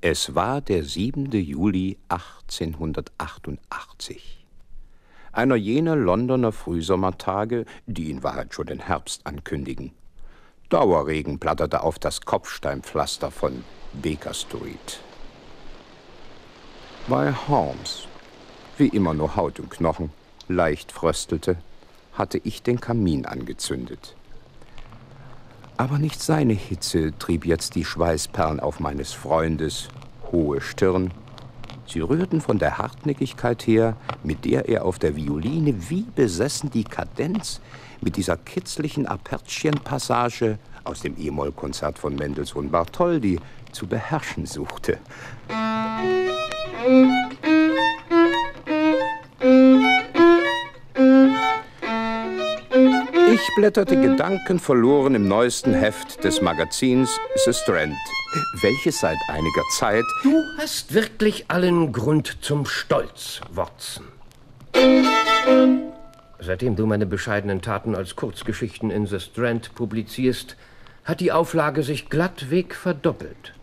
Es war der 7. Juli 1888. Einer jener Londoner Frühsommertage, die in Wahrheit schon den Herbst ankündigen. Dauerregen platterte auf das Kopfsteinpflaster von Baker Street. Bei Holmes, wie immer nur Haut und Knochen, leicht fröstelte, hatte ich den Kamin angezündet. Aber nicht seine Hitze trieb jetzt die Schweißperlen auf meines Freundes hohe Stirn. Sie rührten von der Hartnäckigkeit her, mit der er auf der Violine wie besessen die Kadenz mit dieser kitzlichen Apertchen-Passage aus dem E-Moll-Konzert von Mendelssohn Bartholdy zu beherrschen suchte. Ich blätterte gedankenverloren im neuesten Heft des Magazins The Strand, welches seit einiger Zeit. Du hast wirklich allen Grund zum Stolz, Watson. Seitdem du meine bescheidenen Taten als Kurzgeschichten in The Strand publizierst, hat die Auflage sich glattweg verdoppelt.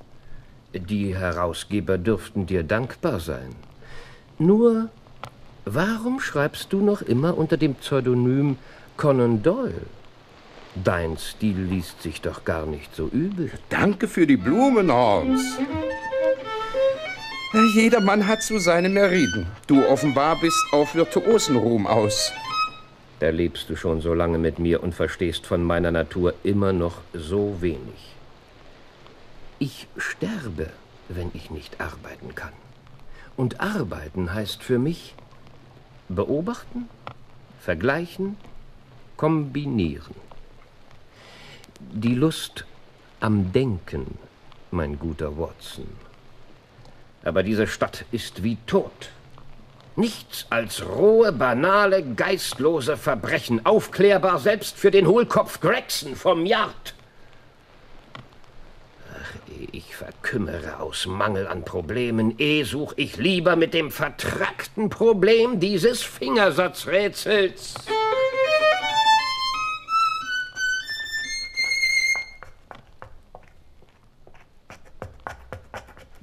Die Herausgeber dürften dir dankbar sein. Nur, warum schreibst du noch immer unter dem Pseudonym Conan Doyle? Dein Stil liest sich doch gar nicht so übel. Danke für die Blumen, Holmes. Jeder Mann hat so seine Meriten. Du offenbar bist auf Virtuosenruhm aus. Da lebst du schon so lange mit mir und verstehst von meiner Natur immer noch so wenig. Ich sterbe, wenn ich nicht arbeiten kann. Und arbeiten heißt für mich beobachten, vergleichen, kombinieren. Die Lust am Denken, mein guter Watson. Aber diese Stadt ist wie tot. Nichts als rohe, banale, geistlose Verbrechen, aufklärbar selbst für den Hohlkopf Gregson vom Yard. Ich verkümmere aus Mangel an Problemen, eh such ich lieber mit dem vertrackten Problem dieses Fingersatzrätsels.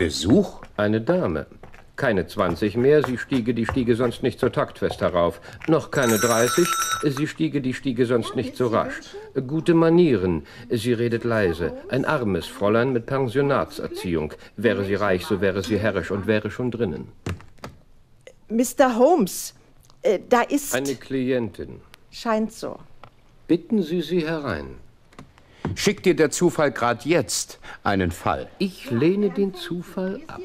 Besuch? Eine Dame. Keine 20 mehr, sie stiege die Stiege sonst nicht so taktfest herauf. Noch keine 30, sie stiege die Stiege sonst nicht so rasch. Gute Manieren, sie redet leise. Ein armes Fräulein mit Pensionatserziehung. Wäre sie reich, so wäre sie herrisch und wäre schon drinnen. Mr. Holmes, äh, da ist. Eine Klientin. Scheint so. Bitten Sie sie herein. Schickt dir der Zufall grad jetzt einen Fall? Ich lehne den Zufall ab.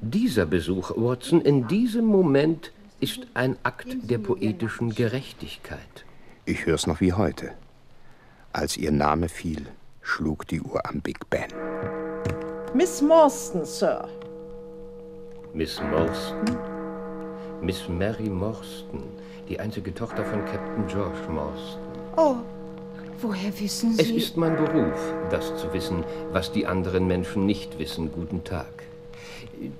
Dieser Besuch, Watson, in diesem Moment ist ein Akt der poetischen Gerechtigkeit. Ich hör's noch wie heute. Als ihr Name fiel, schlug die Uhr am Big Ben. Miss Morstan, Sir. Miss Morstan? Miss Mary Morstan, die einzige Tochter von Captain George Morstan. Oh, woher wissen Sie? Es ist mein Beruf, das zu wissen, was die anderen Menschen nicht wissen. Guten Tag.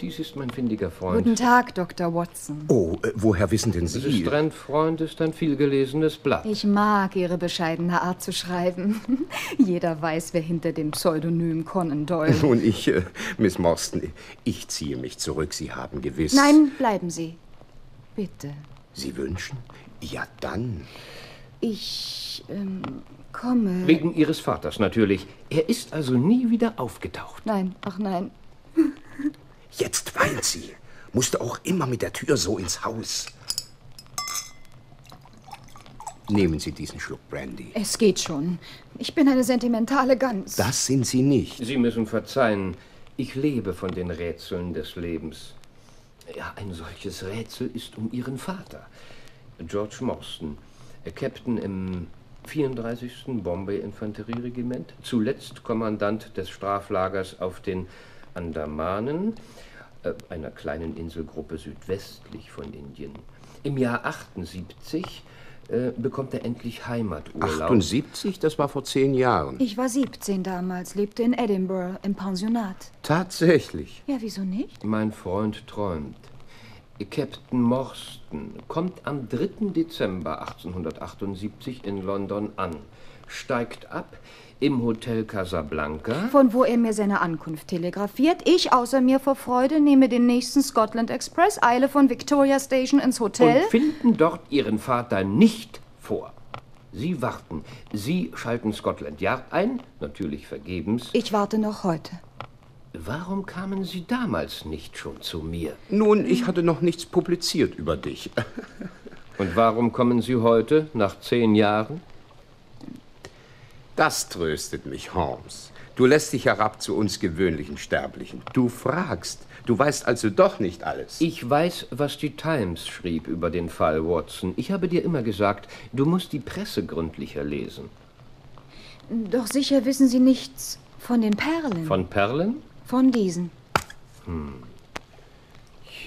Dies ist mein findiger Freund. Guten Tag, Dr. Watson. Oh, äh, woher wissen denn Sie? Sie? Strandfreund ist ein vielgelesenes Blatt. Ich mag Ihre bescheidene Art zu schreiben. Jeder weiß, wer hinter dem Pseudonym Conan Doyle. Nun, ich, äh, Miss Morstan, ich ziehe mich zurück. Sie haben gewiss. Nein, bleiben Sie. Bitte. Sie wünschen? Ja, dann. Ich ähm, komme. Wegen Ihres Vaters natürlich. Er ist also nie wieder aufgetaucht. Nein, ach nein. Jetzt weint sie. Musste auch immer mit der Tür so ins Haus. Nehmen Sie diesen Schluck Brandy. Es geht schon. Ich bin eine sentimentale Gans. Das sind Sie nicht. Sie müssen verzeihen. Ich lebe von den Rätseln des Lebens. Ja, ein solches Rätsel ist um Ihren Vater. George Morstan, Captain im 34. Bombay Infanterieregiment, zuletzt Kommandant des Straflagers auf den Andamanen, äh, einer kleinen Inselgruppe südwestlich von Indien. Im Jahr 78 äh, bekommt er endlich Heimaturlaub. 78, das war vor zehn Jahren. Ich war 17 damals, lebte in Edinburgh im Pensionat. Tatsächlich. Ja, wieso nicht? Mein Freund träumt. Captain Morstan kommt am 3. Dezember 1878 in London an, steigt ab, Im Hotel Casablanca? Von wo er mir seine Ankunft telegrafiert. Ich außer mir vor Freude nehme den nächsten Scotland Express, eile von Victoria Station ins Hotel. Und finden dort Ihren Vater nicht vor. Sie warten. Sie schalten Scotland Yard ein, natürlich vergebens. Ich warte noch heute. Warum kamen Sie damals nicht schon zu mir? Nun, ich hatte noch nichts publiziert über dich. Und warum kommen Sie heute, nach zehn Jahren? Das tröstet mich, Holmes. Du lässt dich herab zu uns gewöhnlichen Sterblichen. Du fragst. Du weißt also doch nicht alles. Ich weiß, was die Times schrieb über den Fall Watson. Ich habe dir immer gesagt, du musst die Presse gründlicher lesen. Doch sicher wissen Sie nichts von den Perlen. Von Perlen? Von diesen. Hm.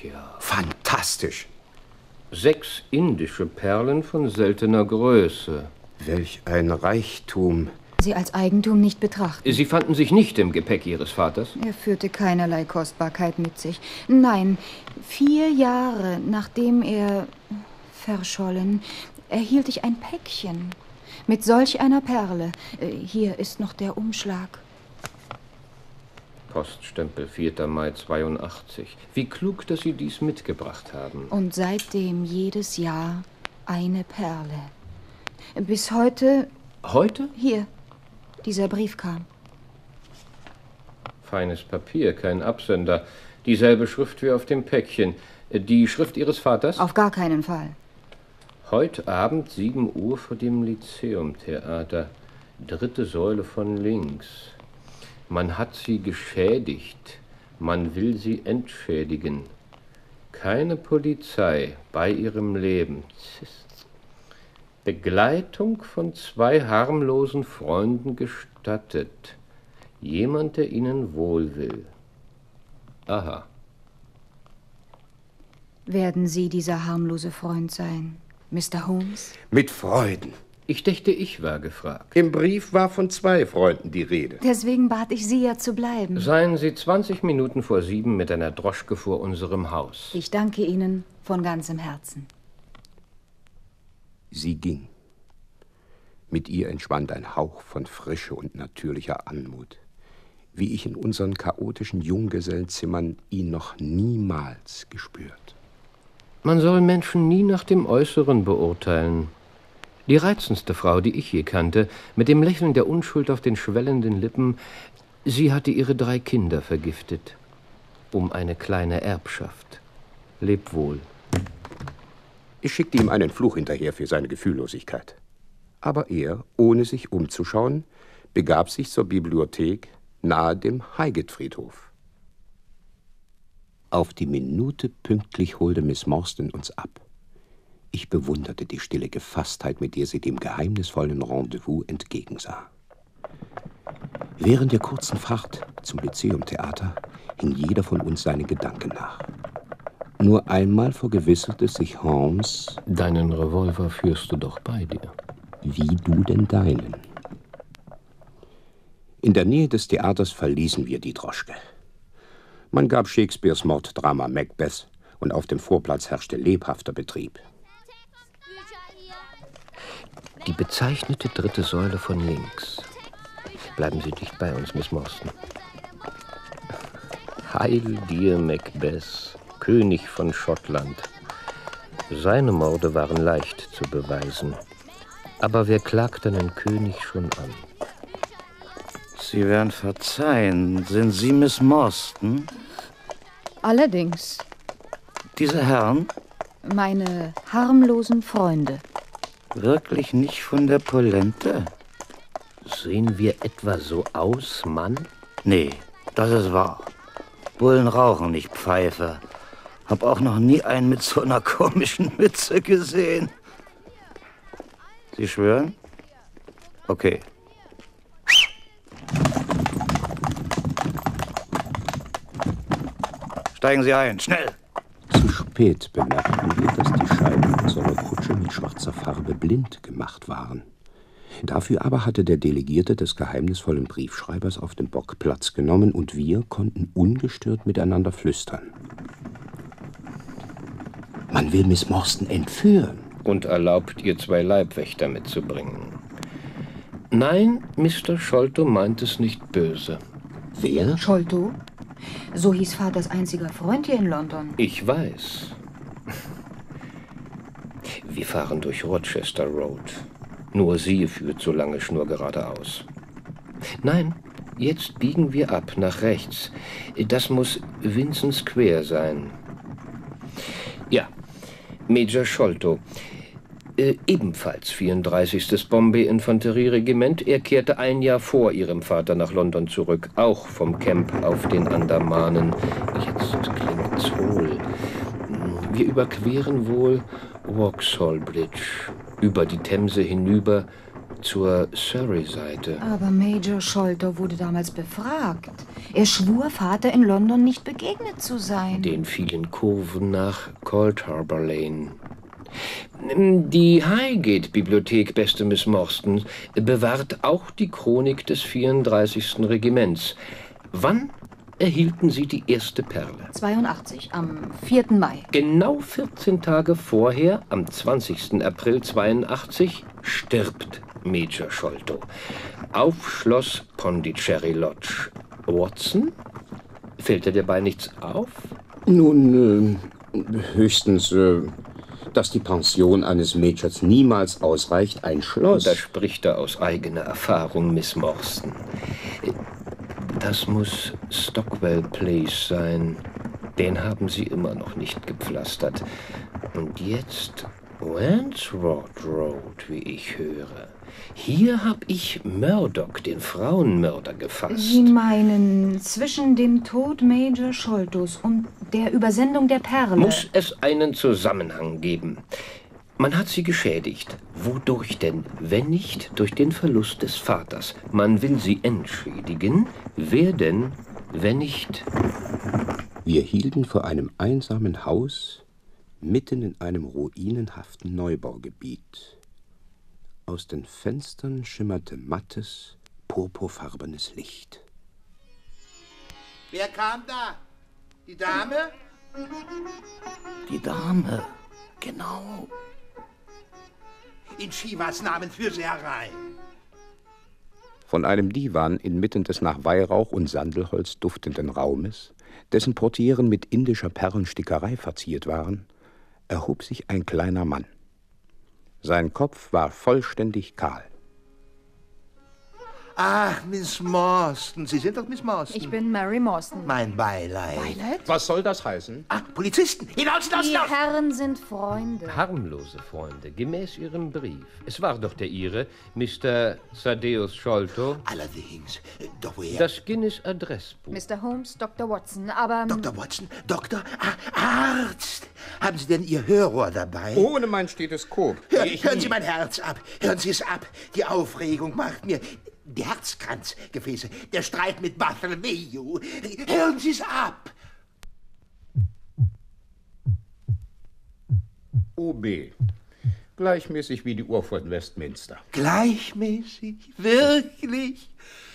Ja. Fantastisch. Sechs indische Perlen von seltener Größe. Welch ein Reichtum. Sie als Eigentum nicht betrachten. Sie fanden sich nicht im Gepäck Ihres Vaters? Er führte keinerlei Kostbarkeit mit sich. Nein, vier Jahre nachdem er verschollen, erhielt ich ein Päckchen mit solch einer Perle. Äh, hier ist noch der Umschlag. Poststempel 4. Mai 82. Wie klug, dass Sie dies mitgebracht haben. Und seitdem jedes Jahr eine Perle. Bis heute. Heute? Hier. Dieser Brief kam. Feines Papier, kein Absender. Dieselbe Schrift wie auf dem Päckchen. Die Schrift Ihres Vaters? Auf gar keinen Fall. Heute Abend 7 Uhr vor dem Lyzeumtheater. Dritte Säule von links. Man hat sie geschädigt. Man will sie entschädigen. Keine Polizei bei ihrem Leben. Begleitung von zwei harmlosen Freunden gestattet. Jemand, der ihnen wohl will. Aha. Werden Sie dieser harmlose Freund sein, Mr. Holmes? Mit Freuden. Ich dächte, ich war gefragt. Im Brief war von zwei Freunden die Rede. Deswegen bat ich Sie ja zu bleiben. Seien Sie 20 Minuten vor sieben mit einer Droschke vor unserem Haus. Ich danke Ihnen von ganzem Herzen. Sie ging. Mit ihr entschwand ein Hauch von Frische und natürlicher Anmut, wie ich in unseren chaotischen Junggesellenzimmern ihn noch niemals gespürt. Man soll Menschen nie nach dem Äußeren beurteilen. Die reizendste Frau, die ich je kannte, mit dem Lächeln der Unschuld auf den schwellenden Lippen, sie hatte ihre drei Kinder vergiftet. Um eine kleine Erbschaft. Leb wohl. Ich schickte ihm einen Fluch hinterher für seine Gefühllosigkeit. Aber er, ohne sich umzuschauen, begab sich zur Bibliothek nahe dem Highgate-Friedhof. Auf die Minute pünktlich holte Miss Morstan uns ab. Ich bewunderte die stille Gefasstheit, mit der sie dem geheimnisvollen Rendezvous entgegensah. Während der kurzen Fahrt zum Lyzeum-Theater hing jeder von uns seine Gedanken nach. Nur einmal vergewisserte sich Holmes. Deinen Revolver führst du doch bei dir. Wie du denn deinen? In der Nähe des Theaters verließen wir die Droschke. Man gab Shakespeares Morddrama Macbeth und auf dem Vorplatz herrschte lebhafter Betrieb. Die bezeichnete dritte Säule von links. Bleiben Sie dicht bei uns, Miss Morstan. Heil dir, Macbeth. König von Schottland. Seine Morde waren leicht zu beweisen. Aber wer klagt einen König schon an? Sie werden verzeihen. Sind Sie Miss Morstan? Allerdings. Diese Herren? Meine harmlosen Freunde. Wirklich nicht von der Polente? Sehen wir etwa so aus, Mann? Nee, das ist wahr. Bullen rauchen nicht Pfeife. Hab auch noch nie einen mit so einer komischen Mütze gesehen. Sie schwören? Okay. Steigen Sie ein, schnell! Zu spät bemerkten wir, dass die Scheiben unserer schwarzer Farbe blind gemacht waren. Dafür aber hatte der Delegierte des geheimnisvollen Briefschreibers auf dem Bock Platz genommen und wir konnten ungestört miteinander flüstern. Man will Miss Morstan entführen. Und erlaubt ihr zwei Leibwächter mitzubringen. Nein, Mr. Scholto meint es nicht böse. Wer? Scholto? So hieß Vaters einziger Freund hier in London. Ich weiß. Wir fahren durch Rochester Road. Nur sie führt so lange Schnur geradeaus. Nein, jetzt biegen wir ab nach rechts. Das muss Vincent Square sein. Ja, Major Scholto. Äh, ebenfalls 34. Bombay-Infanterieregiment. Er kehrte ein Jahr vor ihrem Vater nach London zurück, auch vom Camp auf den Andamanen. Jetzt klingt's hohl. Wir überqueren wohl Vauxhall Bridge, über die Themse hinüber zur Surrey-Seite. Aber Major Scholto wurde damals befragt. Er schwur, Vater in London nicht begegnet zu sein. Den vielen Kurven nach Cold Harbor Lane. Die Highgate-Bibliothek, beste Miss Morstan, bewahrt auch die Chronik des 34. Regiments. Wann erhielten Sie die erste Perle? 82, am 4. Mai. Genau 14 Tage vorher, am 20. April 82, stirbt Major Sholto. Auf Schloss Pondicherry Lodge. Watson? Fällt dir dabei nichts auf? Nun, äh, höchstens, äh, dass die Pension eines Majors niemals ausreicht, ein Schloss. Da spricht er aus eigener Erfahrung, Miss Morstan. Das muss Stockwell Place sein. Den haben sie immer noch nicht gepflastert. Und jetzt Wandsworth Road, wie ich höre. Hier hab ich Murdoch, den Frauenmörder, gefasst. Sie meinen zwischen dem Tod Major Scholtos und der Übersendung der Perle? Muss es einen Zusammenhang geben. Man hat sie geschädigt. Wodurch denn, wenn nicht durch den Verlust des Vaters? Man will sie entschädigen. Wer denn, wenn nicht? Wir hielten vor einem einsamen Haus mitten in einem ruinenhaften Neubaugebiet. Aus den Fenstern schimmerte mattes, purpurfarbenes Licht. Wer kam da? Die Dame? Die Dame, genau. In Shivas Namen für sie herein. Von einem Divan inmitten des nach Weihrauch und Sandelholz duftenden Raumes, dessen Portieren mit indischer Perlenstickerei verziert waren, erhob sich ein kleiner Mann. Sein Kopf war vollständig kahl. Ach, Miss Morstan. Sie sind doch Miss Morstan. Ich bin Mary Morstan. Mein Beileid. Was soll das heißen? Ah, Polizisten. Hinaus, hinaus, Die hinaus. Herren sind Freunde. Harmlose Freunde, gemäß Ihrem Brief. Es war doch der Ihre, Mr. Sadeus Scholto. Allerdings. Äh, Doch woher? Das Guinness-Adressbuch. Mr. Holmes, Dr. Watson, aber... Dr. Watson? Doktor? Ah, Arzt. Haben Sie denn Ihr Hörrohr dabei? Ohne mein Stethoskop. Hör, hören Sie mein Herz ab. Hören Sie es ab. Die Aufregung macht mir die Herzkranzgefäße. Der Streit mit Bartholomew. Hören Sie es ab. OB. Gleichmäßig wie die Uhr von Westminster. Gleichmäßig. Wirklich.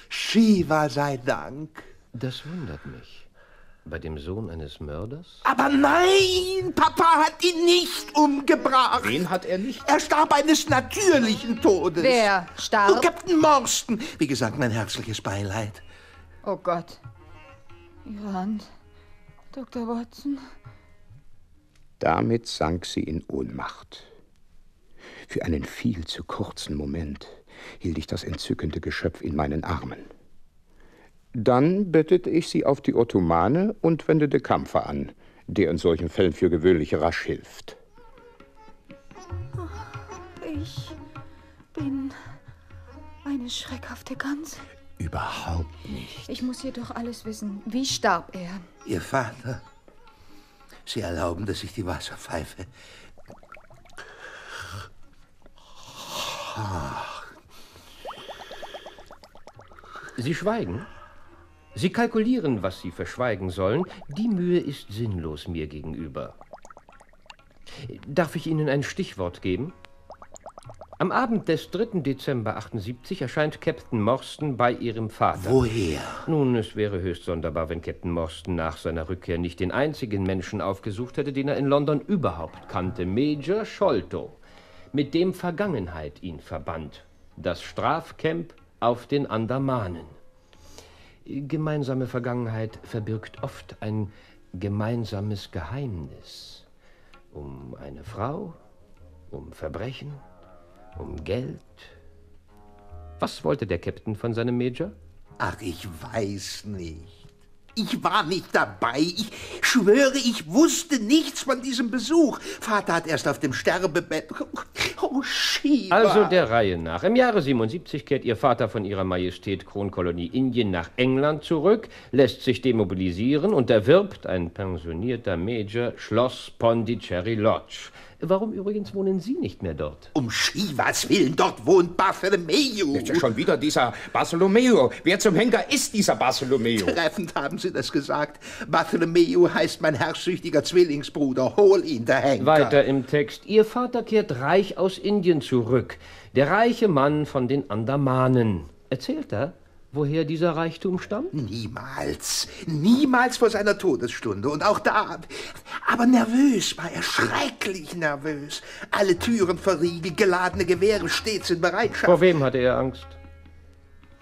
Shiva sei Dank. Das wundert mich. Bei dem Sohn eines Mörders? Aber nein, Papa hat ihn nicht umgebracht. Den hat er nicht. Er starb eines natürlichen Todes. Wer Oh, starb? Captain Morstan. Wie gesagt, mein herzliches Beileid. Oh Gott. Ihre Hand, Dr. Watson. Damit sank sie in Ohnmacht. Für einen viel zu kurzen Moment hielt ich das entzückende Geschöpf in meinen Armen. Dann bettete ich sie auf die Ottomane und wendete Kampfer an, der in solchen Fällen für gewöhnlich rasch hilft. Ich bin eine schreckhafte Gans. Überhaupt nicht. Ich muss jedoch alles wissen. Wie starb er? Ihr Vater. Sie erlauben, dass ich die Wasser pfeife. Sie schweigen? Sie kalkulieren, was Sie verschweigen sollen. Die Mühe ist sinnlos mir gegenüber. Darf ich Ihnen ein Stichwort geben? Am Abend des 3. Dezember 78 erscheint Captain Morstan bei Ihrem Vater. Woher? Nun, es wäre höchst sonderbar, wenn Captain Morstan nach seiner Rückkehr nicht den einzigen Menschen aufgesucht hätte, den er in London überhaupt kannte, Major Sholto, mit dem Vergangenheit ihn verband. das Strafcamp auf den Andamanen. Gemeinsame Vergangenheit verbirgt oft ein gemeinsames Geheimnis. Um eine Frau, um Verbrechen, um Geld. Was wollte der Captain von seinem Major? Ach, ich weiß nicht. Ich war nicht dabei. Ich schwöre, ich wusste nichts von diesem Besuch. Vater hat erst auf dem Sterbebett. Oh, Shiva. Also der Reihe nach. Im Jahre 77 kehrt Ihr Vater von Ihrer Majestät Kronkolonie Indien nach England zurück, lässt sich demobilisieren und erwirbt ein pensionierter Major Schloss Pondicherry Lodge. Warum übrigens wohnen Sie nicht mehr dort? Um Shivas Willen, dort wohnt Bartholomew. Ist ja schon wieder dieser Bartholomew. Wer zum Henker ist dieser Bartholomew? Treffend haben Sie das gesagt. Bartholomew heißt mein herrschsüchtiger Zwillingsbruder. Hol ihn, der Henker. Weiter im Text. Ihr Vater kehrt reich aus Indien zurück. Der reiche Mann von den Andamanen. Erzählt er, woher dieser Reichtum stammt? Niemals, niemals vor seiner Todesstunde. Und auch da. Aber nervös war er, schrecklich nervös. Alle Türen verriegelt, geladene Gewehre stets in Bereitschaft. Vor wem hatte er Angst?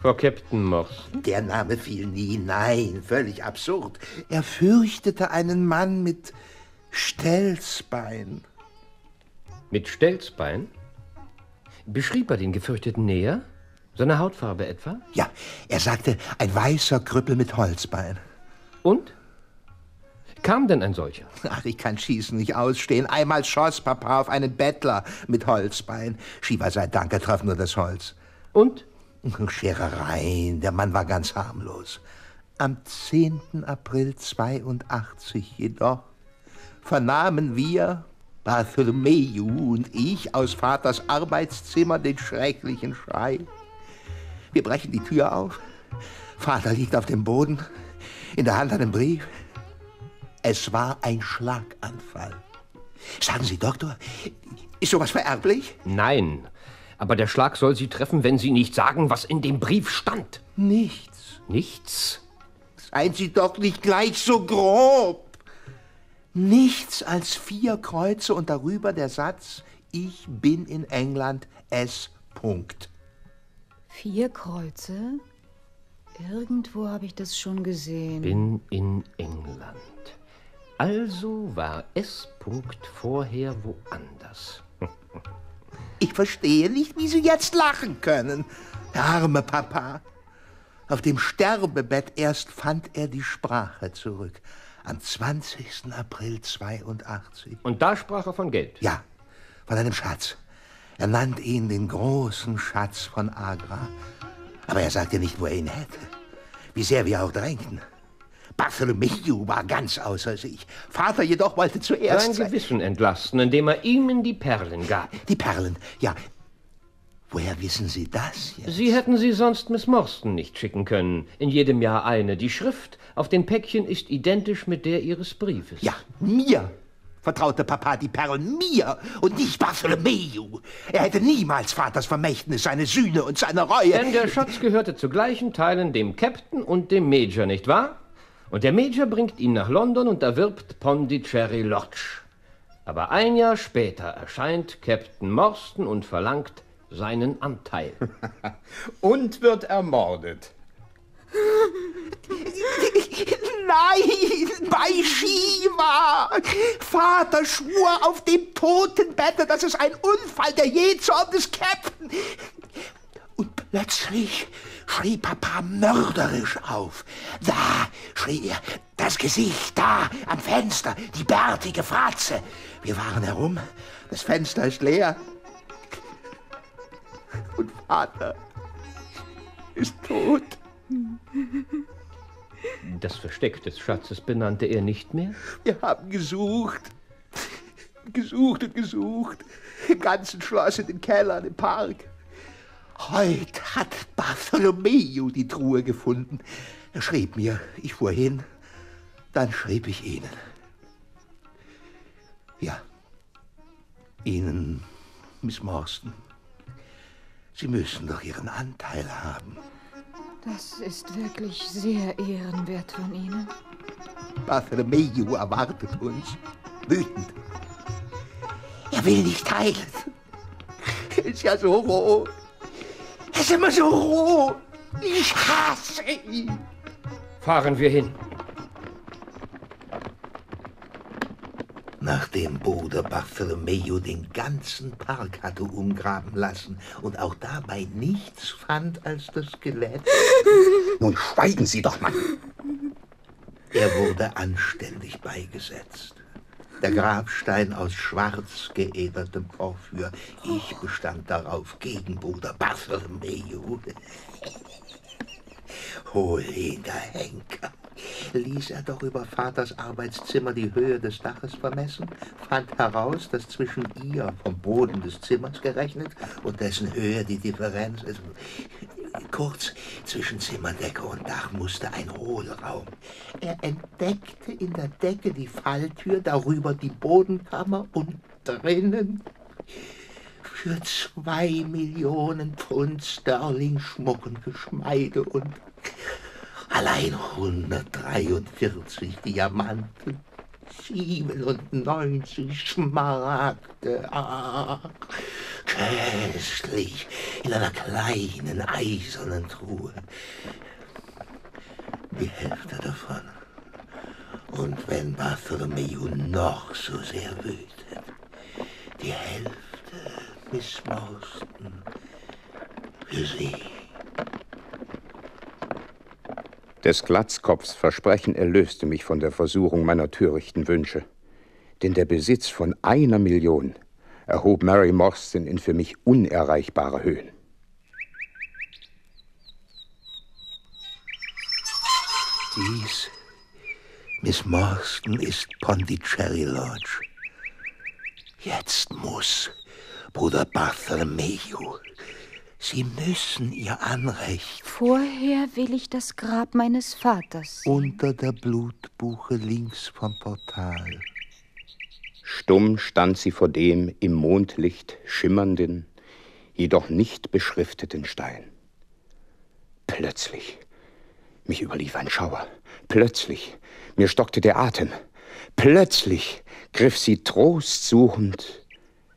Vor Captain Moss. Der Name fiel nie, nein, völlig absurd. Er fürchtete einen Mann mit Stelzbein. Mit Stelzbein? Beschrieb er den Gefürchteten näher? Seine Hautfarbe etwa? Ja, er sagte, ein weißer Krüppel mit Holzbein. Und? Kam denn ein solcher? Ach, ich kann Schießen nicht ausstehen. Einmal schoss Papa auf einen Bettler mit Holzbein. Shiva sei Dank, er traf nur das Holz. Und? Scherereien, der Mann war ganz harmlos. Am 10. April 82 jedoch vernahmen wir, Bartholomew und ich, aus Vaters Arbeitszimmer den schrecklichen Schrei. Wir brechen die Tür auf. Vater liegt auf dem Boden, in der Hand einen Brief. Es war ein Schlaganfall. Sagen Sie, Doktor, ist sowas vererblich? Nein. Aber der Schlag soll Sie treffen, wenn Sie nicht sagen, was in dem Brief stand. Nichts. Nichts? Seien Sie doch nicht gleich so grob. Nichts als vier Kreuze und darüber der Satz, ich bin in England S. Punkt. Vier Kreuze? Irgendwo habe ich das schon gesehen. Bin in England. Also war S. Punkt vorher woanders. Ich verstehe nicht, wie Sie jetzt lachen können. Der arme Papa. Auf dem Sterbebett erst fand er die Sprache zurück. Am 20. April 82. Und da sprach er von Geld. Ja, von einem Schatz. Er nannte ihn den großen Schatz von Agra. Aber er sagte nicht, wo er ihn hätte. Wie sehr wir auch drängten. Bartholomew war ganz außer sich. Vater jedoch wollte zuerst... Sein Gewissen entlasten, indem er ihm die Perlen gab. Die Perlen, ja. Woher wissen Sie das jetzt? Sie hätten sie sonst Miss Morstan nicht schicken können. In jedem Jahr eine. Die Schrift auf dem Päckchen ist identisch mit der Ihres Briefes. Ja, mir vertraute Papa die Perlen mir und nicht Bartholomew. Er hätte niemals Vaters Vermächtnis, seine Sühne und seine Reue... Denn der Schatz gehörte zu gleichen Teilen dem Captain und dem Major, nicht wahr? Und der Major bringt ihn nach London und erwirbt Pondicherry Lodge. Aber ein Jahr später erscheint Captain Morstan und verlangt seinen Anteil. und wird ermordet. Nein, bei Shiva! Vater schwur auf dem Totenbette, das ist ein Unfall, der Jähzorn des Captain. Und plötzlich schrie Papa mörderisch auf. Da, schrie er, das Gesicht, da, am Fenster, die bärtige Fratze. Wir waren herum, das Fenster ist leer. Und Vater ist tot. Das Versteck des Schatzes benannte er nicht mehr? Wir haben gesucht. Gesucht und gesucht. Im ganzen Schloss, in den Kellern, im Park. Heute hat Bartholomew die Truhe gefunden. Er schrieb mir, ich fuhr hin, dann schrieb ich Ihnen. Ja, Ihnen, Miss Morstan. Sie müssen doch Ihren Anteil haben. Das ist wirklich sehr ehrenwert von Ihnen. Bartholomew erwartet uns. Wütend. Er will nicht teilen. Er ist ja so roh. Lass immer so Ruhe! Ich hasse ihn! Fahren wir hin. Nachdem Bruder Bartholomew den ganzen Park hatte umgraben lassen und auch dabei nichts fand als das Skelett. Nun schweigen Sie doch, Mann. Er wurde anständig beigesetzt. Der Grabstein aus schwarz geädertem Porphyr. Ich bestand darauf gegen Bruder Bartholomew. Hol ihn, der Henker. Ließ er doch über Vaters Arbeitszimmer die Höhe des Daches vermessen, fand heraus, dass zwischen ihr vom Boden des Zimmers gerechnet und dessen Höhe die Differenz ist. Kurz zwischen Zimmerdecke und Dach musste ein Hohlraum. Er entdeckte in der Decke die Falltür, darüber die Bodenkammer und drinnen für zwei Millionen Pfund Sterling Schmuck und Geschmeide und allein 143 Diamanten, 97 Schmaragde. Ach, köstlich, in einer kleinen eisernen Truhe. Die Hälfte davon. Und wenn Bartholomew noch so sehr wütet, die Hälfte, Miss Morstan, für Sie. Des Glatzkopfs Versprechen erlöste mich von der Versuchung meiner törichten Wünsche. Denn der Besitz von einer Million erhob Mary Morstan in für mich unerreichbare Höhen. Dies, Miss Morstan, ist Pondicherry Lodge. Jetzt muss Bruder Bartholomew. Sie müssen Ihr Anrecht Vorher will ich das Grab meines Vaters. sehen. unter der Blutbuche links vom Portal. Stumm stand sie vor dem im Mondlicht schimmernden, jedoch nicht beschrifteten Stein. Plötzlich, mich überlief ein Schauer. Plötzlich, mir stockte der Atem. Plötzlich griff sie trostsuchend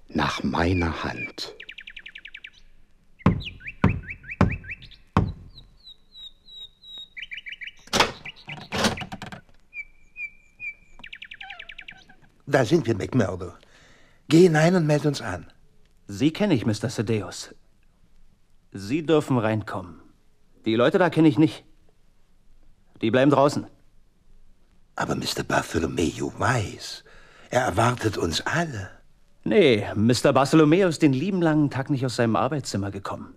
nach meiner Hand. Da sind wir, McMurdo. Geh hinein und meld uns an. Sie kenne ich, Mr. Sedeus. Sie dürfen reinkommen. Die Leute da kenne ich nicht. Die bleiben draußen. Aber Mr. Bartholomew weiß, er erwartet uns alle. Nee, Mr. Bartholomew ist den lieben langen Tag nicht aus seinem Arbeitszimmer gekommen.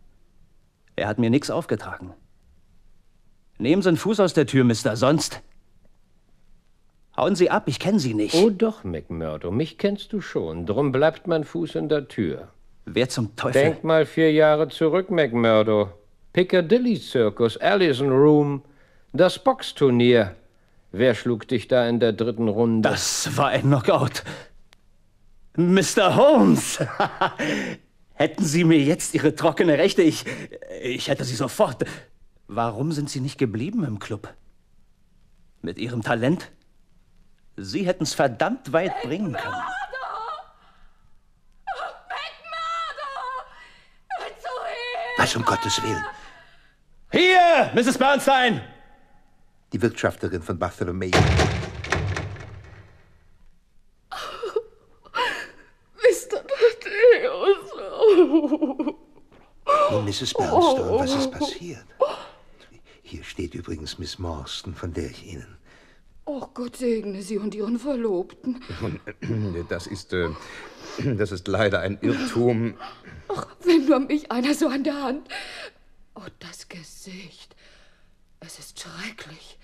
Er hat mir nichts aufgetragen. Nehmen Sie einen Fuß aus der Tür, Mister, sonst. Hauen Sie ab, ich kenne Sie nicht. Oh doch, McMurdo, mich kennst du schon. Drum bleibt mein Fuß in der Tür. Wer zum Teufel? Denk mal vier Jahre zurück, McMurdo. Piccadilly Circus, Allison Room, das Boxturnier. Wer schlug dich da in der dritten Runde? Das war ein Knockout. Mr. Holmes! Hätten Sie mir jetzt Ihre trockene Rechte, ich, ich hätte sie sofort. Warum sind Sie nicht geblieben im Club? Mit Ihrem Talent? Sie hätten es verdammt weit bringen können. Was um Gottes Willen? Hier, Mrs. Bernstein! Die Wirtschafterin von Bartholomew. Mr. Thaddeus. Oh, Mrs. Bernstone, was ist passiert? Hier steht übrigens Miss Morstan, von der ich Ihnen. Oh, Gott segne Sie und Ihren Verlobten. Das ist, äh, das ist leider ein Irrtum. Ach, wenn nur mich einer so an der Hand. Oh, das Gesicht. Es ist schrecklich.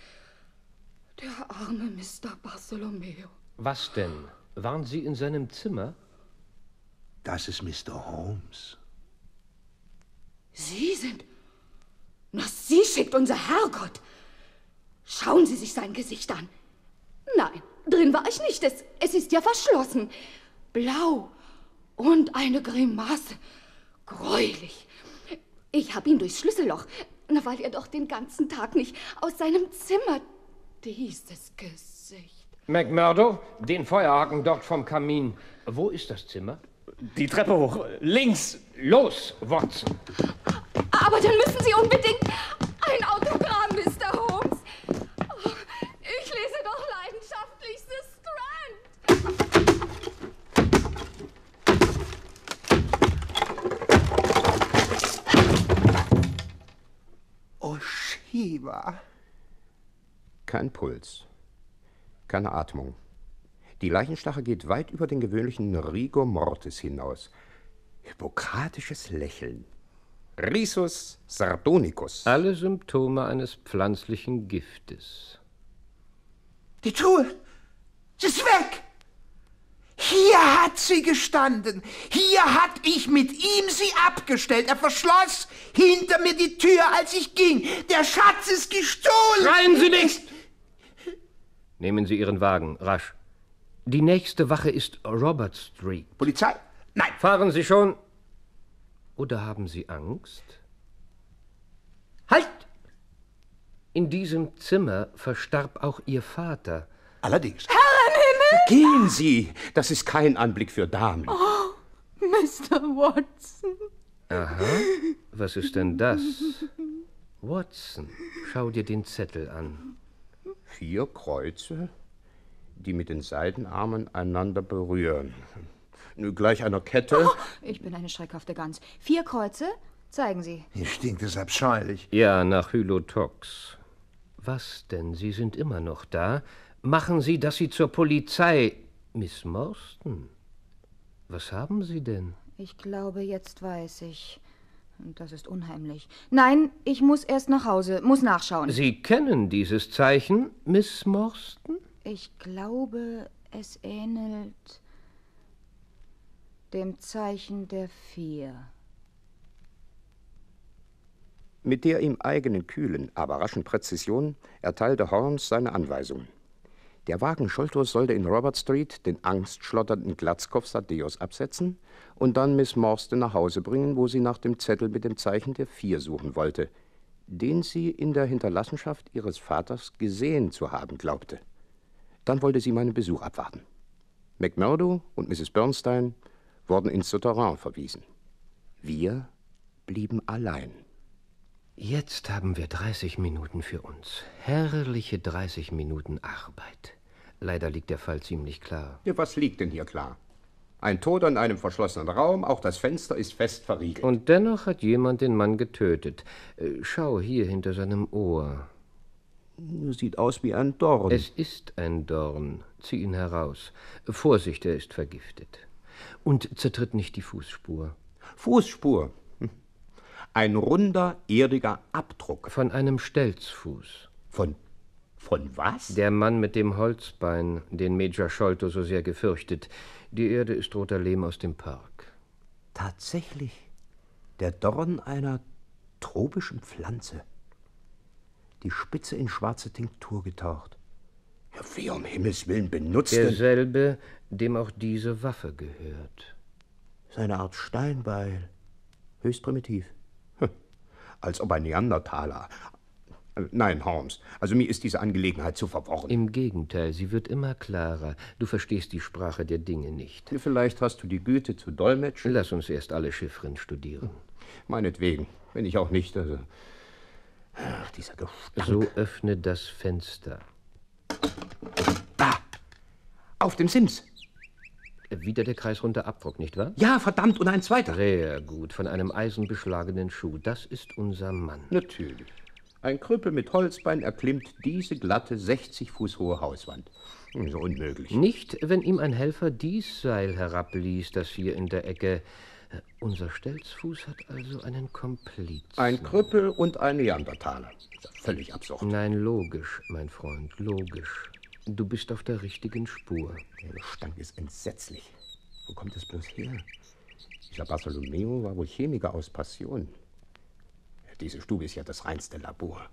Der arme Mr. Bartholomew. Was denn? Waren Sie in seinem Zimmer? Das ist Mr. Holmes. Sie sind. Na, Sie schickt unser Herrgott. Schauen Sie sich sein Gesicht an. Nein, drin war ich nicht. Es, es ist ja verschlossen. Blau und eine Grimasse. Gräulich. Ich habe ihn durchs Schlüsselloch, na, weil er doch den ganzen Tag nicht aus seinem Zimmer. Dieses Gesicht. McMurdo, den Feuerhaken dort vom Kamin. Wo ist das Zimmer? Die Treppe hoch, links! Los, Watson! Aber dann müssen Sie unbedingt Shiva. Kein Puls. Keine Atmung. Die Leichenstache geht weit über den gewöhnlichen Rigor Mortis hinaus. Hippokratisches Lächeln. Rhizus sardonicus. Alle Symptome eines pflanzlichen Giftes. Die Truhe. Sie ist weg. Hier hat sie gestanden. Hier hat ich mit ihm sie abgestellt. Er verschloss hinter mir die Tür, als ich ging. Der Schatz ist gestohlen. Schreien Sie nicht! Nehmen Sie Ihren Wagen, rasch. Die nächste Wache ist Robert Street. Polizei? Nein. Fahren Sie schon? Oder haben Sie Angst? Halt! In diesem Zimmer verstarb auch Ihr Vater. Allerdings. Gehen Sie! Das ist kein Anblick für Damen. Mr. Watson. Aha. Was ist denn das? Watson, schau dir den Zettel an. Vier Kreuze, die mit den Seitenarmen einander berühren. Nur Gleich einer Kette. Ich bin eine schreckhafte Gans. Vier Kreuze? Zeigen Sie. Hier stinkt es abscheulich. Ja, nach Hylotox. Was denn? Sie sind immer noch da? Machen Sie, dass Sie zur Polizei. Miss Morstan, was haben Sie denn? Ich glaube, jetzt weiß ich. Und Das ist unheimlich. Nein, ich muss erst nach Hause, muss nachschauen. Sie kennen dieses Zeichen, Miss Morstan? Ich glaube, es ähnelt dem Zeichen der Vier. Mit der ihm eigenen kühlen, aber raschen Präzision erteilte Horns seine Anweisungen. Der Wagen Scholtos sollte in Robert Street den angstschlotternden Glatzkopf Sadeus absetzen und dann Miss Morstan nach Hause bringen, wo sie nach dem Zettel mit dem Zeichen der Vier suchen wollte, den sie in der Hinterlassenschaft ihres Vaters gesehen zu haben glaubte. Dann wollte sie meinen Besuch abwarten. McMurdo und Mrs. Bernstein wurden ins Souterrain verwiesen. Wir blieben allein. Jetzt haben wir 30 Minuten für uns. Herrliche 30 Minuten Arbeit. Leider liegt der Fall ziemlich klar. Ja, was liegt denn hier klar? Ein Toter in einem verschlossenen Raum, auch das Fenster ist fest verriegelt. Und dennoch hat jemand den Mann getötet. Äh, Schau hier hinter seinem Ohr. Sieht aus wie ein Dorn. Es ist ein Dorn. Zieh ihn heraus. Vorsicht, er ist vergiftet. Und zertritt nicht die Fußspur. Fußspur. Hm. Ein runder, erdiger Abdruck. Von einem Stelzfuß. Von. Von was? Der Mann mit dem Holzbein, den Major Scholto so sehr gefürchtet. Die Erde ist roter Lehm aus dem Park. Tatsächlich. Der Dorn einer tropischen Pflanze. Die Spitze in schwarze Tinktur getaucht. Ja, wer um Himmels Willen benutzt denn Derselbe, dem auch diese Waffe gehört. seine Art Steinbeil? Höchst primitiv. Hm. Als ob ein Neandertaler. Äh, Nein, Holmes. Also mir ist diese Angelegenheit zu verworren. Im Gegenteil, sie wird immer klarer. Du verstehst die Sprache der Dinge nicht. Vielleicht hast du die Güte zu dolmetschen. Lass uns erst alle Chiffren studieren. Meinetwegen. Wenn ich auch nicht. Also. Ach, dieser Gestank. So öffne das Fenster. Da! Auf dem Sims. Wieder der kreisrunde Abdruck, nicht wahr? Ja, verdammt, und ein zweiter. Sehr gut, von einem eisenbeschlagenen Schuh. Das ist unser Mann. Natürlich. Ein Krüppel mit Holzbein erklimmt diese glatte, 60 Fuß hohe Hauswand. Hm, So unmöglich. Nicht, wenn ihm ein Helfer dies Seil herabließ, das hier in der Ecke. Unser Stelzfuß hat also einen Komplizen. Ein Krüppel und ein Neandertaler. Völlig absurd. Nein, logisch, mein Freund, logisch. Du bist auf der richtigen Spur. Der Gestank ist entsetzlich. Wo kommt es bloß her? Dieser Bartholomew war wohl Chemiker aus Passion. Diese Stube ist ja das reinste Labor.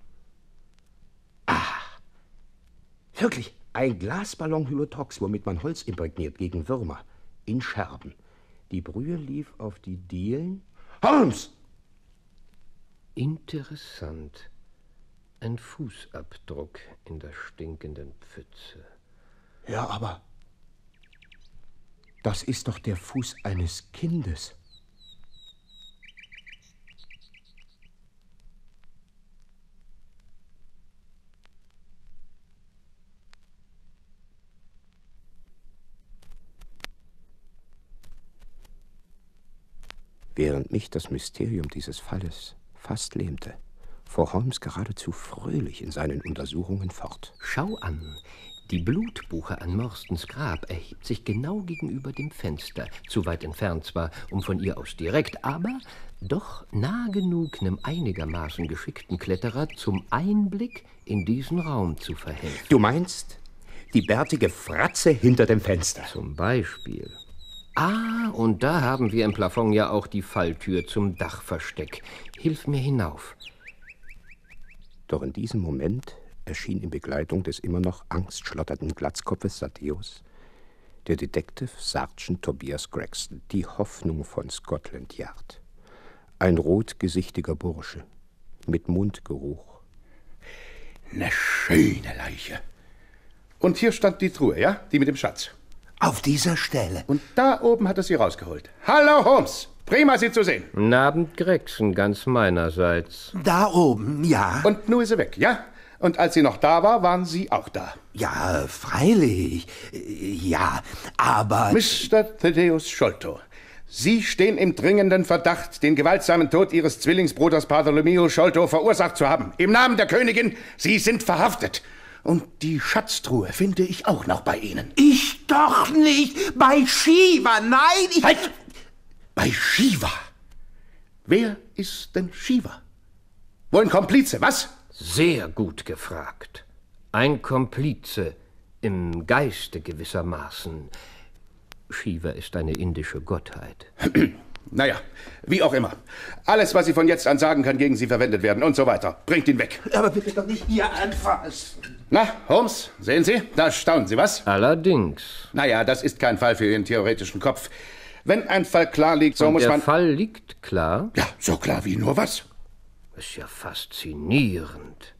Ah! Wirklich, ein Glasballon Hylotox, womit man Holz imprägniert gegen Würmer. In Scherben. Die Brühe lief auf die Dielen. Holmes! Interessant. Ein Fußabdruck in der stinkenden Pfütze. Ja, aber. Das ist doch der Fuß eines Kindes. Während mich das Mysterium dieses Falles fast lähmte, fuhr Holmes geradezu fröhlich in seinen Untersuchungen fort. Schau an, die Blutbuche an Morstens Grab erhebt sich genau gegenüber dem Fenster, zu weit entfernt zwar, um von ihr aus direkt, aber doch nah genug einem einigermaßen geschickten Kletterer zum Einblick in diesen Raum zu verhelfen. Du meinst die bärtige Fratze hinter dem Fenster? Zum Beispiel. Ah, und da haben wir im Plafond ja auch die Falltür zum Dachversteck. Hilf mir hinauf. Doch in diesem Moment erschien in Begleitung des immer noch angstschlotternden Glatzkopfes Sadeus der Detective Sergeant Tobias Gregson, die Hoffnung von Scotland Yard. Ein rotgesichtiger Bursche mit Mundgeruch. Eine schöne Leiche. Und hier stand die Truhe, ja? Die mit dem Schatz. Auf dieser Stelle. Und da oben hat er sie rausgeholt. Hallo, Holmes. Prima, Sie zu sehen. Guten Abend, Gregson, ganz meinerseits. Da oben, ja. Und nun ist sie weg, ja? Und als sie noch da war, waren Sie auch da. Ja, freilich. Ja, aber. Mr. Thaddeus Sholto, Sie stehen im dringenden Verdacht, den gewaltsamen Tod Ihres Zwillingsbruders Bartholomew Sholto verursacht zu haben. Im Namen der Königin, Sie sind verhaftet. Und die Schatztruhe finde ich auch noch bei Ihnen. Ich doch nicht. Bei Shiva, nein. Ich halt! Bei Shiva? Wer ist denn Shiva? Wohl ein Komplize, was? Sehr gut gefragt. Ein Komplize im Geiste gewissermaßen. Shiva ist eine indische Gottheit. naja, wie auch immer. Alles, was sie von jetzt an sagen kann, gegen sie verwendet werden und so weiter. Bringt ihn weg. Aber bitte doch nicht hier anfassen. Na, Holmes, sehen Sie? Da staunen Sie was? Allerdings. Naja, das ist kein Fall für Ihren theoretischen Kopf. Wenn ein Fall klar liegt, so Und muss der man. Fall liegt klar? Ja, so klar wie nur was. Ist ja faszinierend.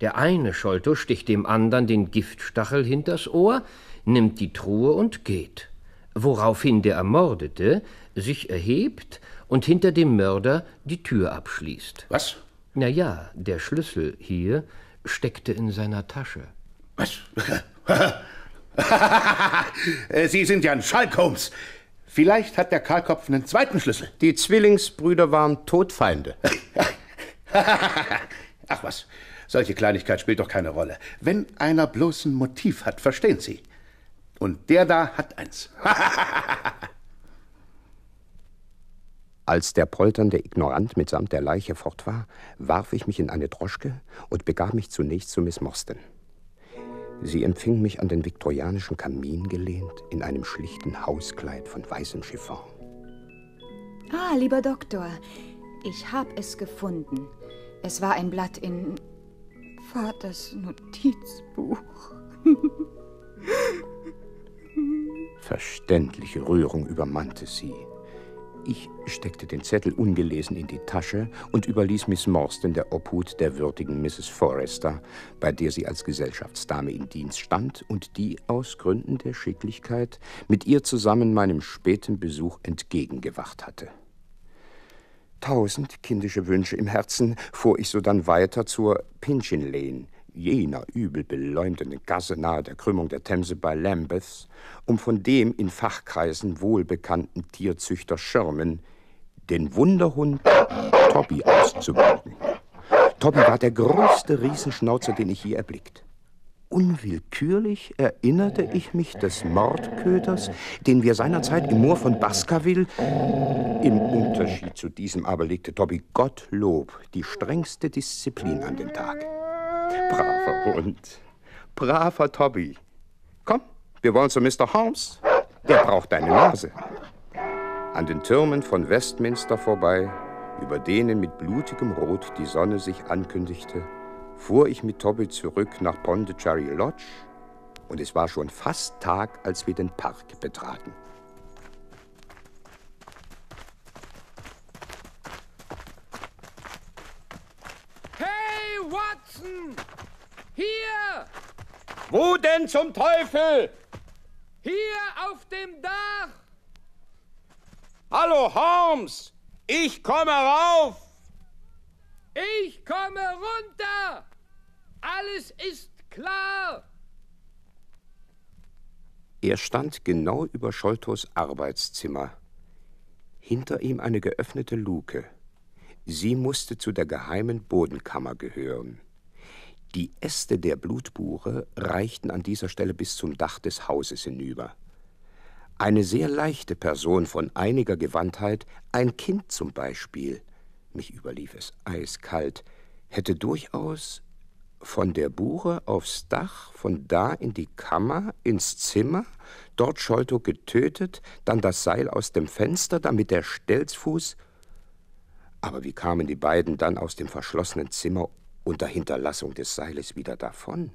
Der eine Scholto sticht dem anderen den Giftstachel hinters Ohr, nimmt die Truhe und geht. Woraufhin der Ermordete sich erhebt und hinter dem Mörder die Tür abschließt. Was? Na ja, der Schlüssel hier steckte in seiner Tasche. Was? Sie sind ja ein Schalk, Holmes. Vielleicht hat der Kahlkopf einen zweiten Schlüssel. Die Zwillingsbrüder waren Todfeinde. Ach was, solche Kleinigkeit spielt doch keine Rolle. Wenn einer bloß ein Motiv hat, verstehen Sie. Und der da hat eins. Als der polternde Ignorant mitsamt der Leiche fort war, warf ich mich in eine Droschke und begab mich zunächst zu Miss Morstan. Sie empfing mich an den viktorianischen Kamin gelehnt, in einem schlichten Hauskleid von weißem Chiffon. Ah, lieber Doktor, ich hab es gefunden. Es war ein Blatt in Vaters Notizbuch. Verständliche Rührung übermannte sie. Ich steckte den Zettel ungelesen in die Tasche und überließ Miss Morstan der Obhut der würdigen Mrs. Forrester, bei der sie als Gesellschaftsdame in Dienst stand und die aus Gründen der Schicklichkeit mit ihr zusammen meinem späten Besuch entgegengewacht hatte. Tausend kindische Wünsche im Herzen fuhr ich sodann weiter zur Pinchin Lane, jener übel beleumdenden Gasse nahe der Krümmung der Themse bei Lambeth, um von dem in Fachkreisen wohlbekannten Tierzüchter Sherman den Wunderhund Toby auszubilden. Toby war der größte Riesenschnauzer, den ich je erblickt. Unwillkürlich erinnerte ich mich des Mordköders, den wir seinerzeit im Moor von Baskerville. Im Unterschied zu diesem aber legte Toby Gottlob die strengste Disziplin an den Tag. Braver Hund. Braver Toby. Komm, wir wollen zu Mr. Holmes. Der braucht deine Nase. An den Türmen von Westminster vorbei, über denen mit blutigem Rot die Sonne sich ankündigte, fuhr ich mit Toby zurück nach Pondicherry Lodge und es war schon fast Tag, als wir den Park betraten. Hey, Watson! Hier! Wo denn zum Teufel? Hier auf dem Dach! Hallo, Holmes! Ich komme rauf! Ich komme runter! Alles ist klar! Er stand genau über Scholtos Arbeitszimmer, Hinter ihm eine geöffnete Luke. Sie musste zu der geheimen Bodenkammer gehören. Die Äste der Blutbuche reichten an dieser Stelle bis zum Dach des Hauses hinüber. Eine sehr leichte Person von einiger Gewandtheit, ein Kind zum Beispiel, mich überlief es eiskalt, hätte durchaus von der Buche aufs Dach, von da in die Kammer, ins Zimmer, dort Scholto getötet, dann das Seil aus dem Fenster, damit der Stelzfuß. Aber wie kamen die beiden dann aus dem verschlossenen Zimmer unter Hinterlassung des Seiles wieder davon?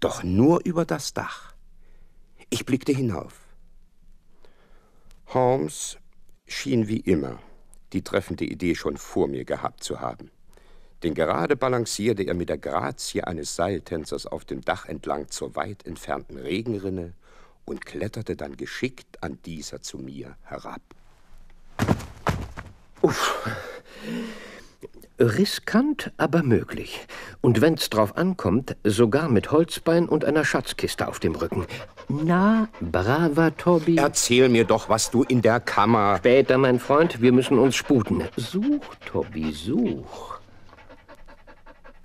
Doch nur über das Dach. Ich blickte hinauf. Holmes schien wie immer die treffende Idee schon vor mir gehabt zu haben. Denn gerade balancierte er mit der Grazie eines Seiltänzers auf dem Dach entlang zur weit entfernten Regenrinne und kletterte dann geschickt an dieser zu mir herab. Uff. Riskant, aber möglich. Und wenn's drauf ankommt, sogar mit Holzbein und einer Schatzkiste auf dem Rücken. Na, braver Tobi. Erzähl mir doch, was du in der Kammer. Später, mein Freund, wir müssen uns sputen. Such, Tobi, such.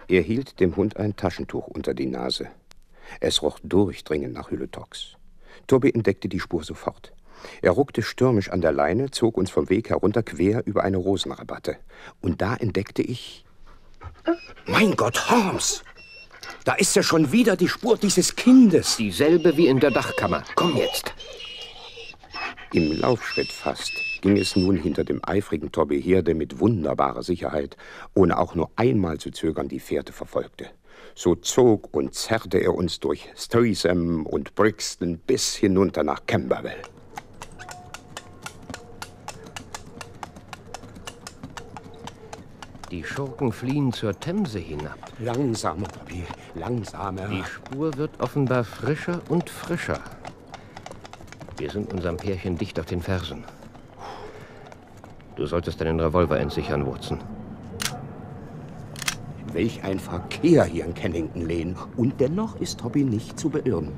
Er hielt dem Hund ein Taschentuch unter die Nase. Es roch durchdringend nach Hyletox. Tobi entdeckte die Spur sofort. Er ruckte stürmisch an der Leine, zog uns vom Weg herunter quer über eine Rosenrabatte. Und da entdeckte ich. Mein Gott, Holmes! Da ist ja schon wieder die Spur dieses Kindes. Dieselbe wie in der Dachkammer. Komm jetzt. Im Laufschritt fast ging es nun hinter dem eifrigen Tobi her, der mit wunderbarer Sicherheit, ohne auch nur einmal zu zögern, die Fährte verfolgte. So zog und zerrte er uns durch Streatham und Brixton bis hinunter nach Camberwell. Die Schurken fliehen zur Themse hinab. Langsamer, Tobi, langsamer. Die Spur wird offenbar frischer und frischer. Wir sind unserem Pärchen dicht auf den Fersen. Du solltest deinen Revolver entsichern, Watson. Welch ein Verkehr hier in Kennington Lane. Und dennoch ist Tobi nicht zu beirren.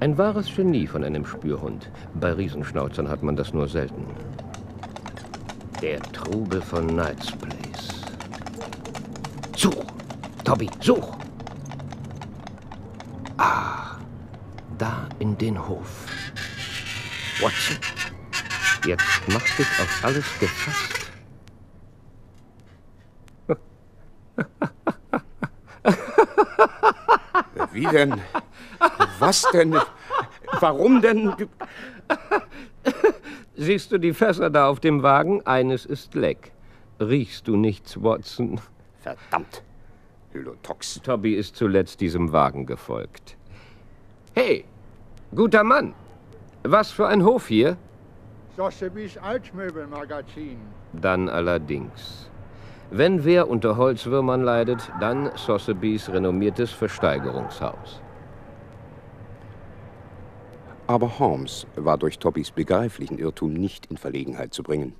Ein wahres Genie von einem Spürhund. Bei Riesenschnauzern hat man das nur selten. Der Trubel von Knight's Place. Such! Tobi, such! Ah, da in den Hof. Watson, jetzt mach dich auf alles gefasst. Wie denn? Was denn? Warum denn? Siehst du die Fässer da auf dem Wagen? Eines ist leck. Riechst du nichts, Watson? Verdammt. Hylotox. Toby ist zuletzt diesem Wagen gefolgt. Hey, guter Mann. Was für ein Hof hier? Sotheby's Altmöbelmagazin. Dann allerdings. Wenn wer unter Holzwürmern leidet, dann Sotheby's renommiertes Versteigerungshaus. Aber Holmes war durch Tobbys begreiflichen Irrtum nicht in Verlegenheit zu bringen.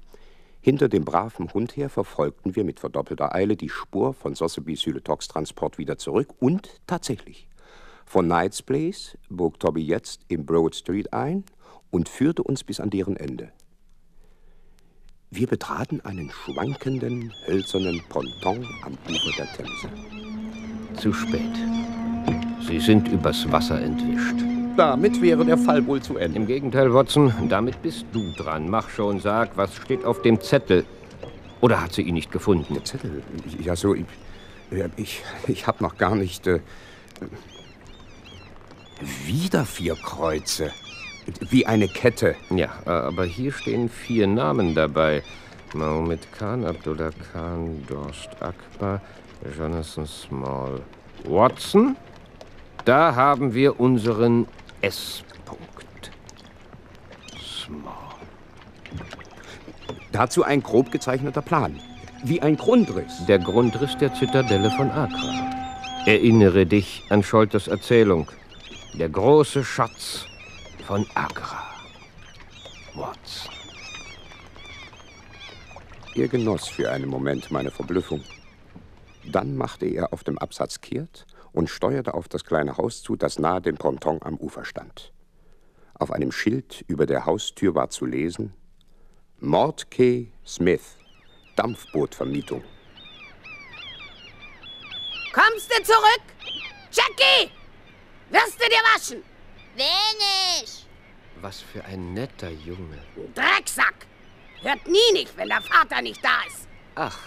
Hinter dem braven Hund her verfolgten wir mit verdoppelter Eile die Spur von Sotheby's Hyletox Transport wieder zurück und tatsächlich. Von Knight's Place bog Tobby jetzt im Broad Street ein und führte uns bis an deren Ende. Wir betraten einen schwankenden, hölzernen Ponton am Ufer der Themse. Zu spät. Sie sind übers Wasser entwischt. Damit wäre der Fall wohl zu Ende. Im Gegenteil, Watson, damit bist du dran. Mach schon, sag, was steht auf dem Zettel? Oder hat sie ihn nicht gefunden? Der Zettel? Ja, so. Ich, ich, ich habe noch gar nicht. Äh, wieder vier Kreuze. Wie eine Kette. Ja, aber hier stehen vier Namen dabei. Mahomet Khan, Abdullah Khan, Dorst Akbar, Jonathan Small. Watson? Da haben wir unseren S-Punkt. Small. Dazu ein grob gezeichneter Plan. Wie ein Grundriss. Der Grundriss der Zitadelle von Agra. Erinnere dich an Scholters Erzählung. Der große Schatz von Agra. Watson. Er genoss für einen Moment meine Verblüffung. Dann machte er auf dem Absatz kehrt und steuerte auf das kleine Haus zu, das nahe dem Ponton am Ufer stand. Auf einem Schild über der Haustür war zu lesen Mordkey Smith, Dampfbootvermietung. Kommst du zurück? Jackie! Wirst du dir waschen? Wenig. Was für ein netter Junge. Drecksack! Hört nie nicht, wenn der Vater nicht da ist. Ach,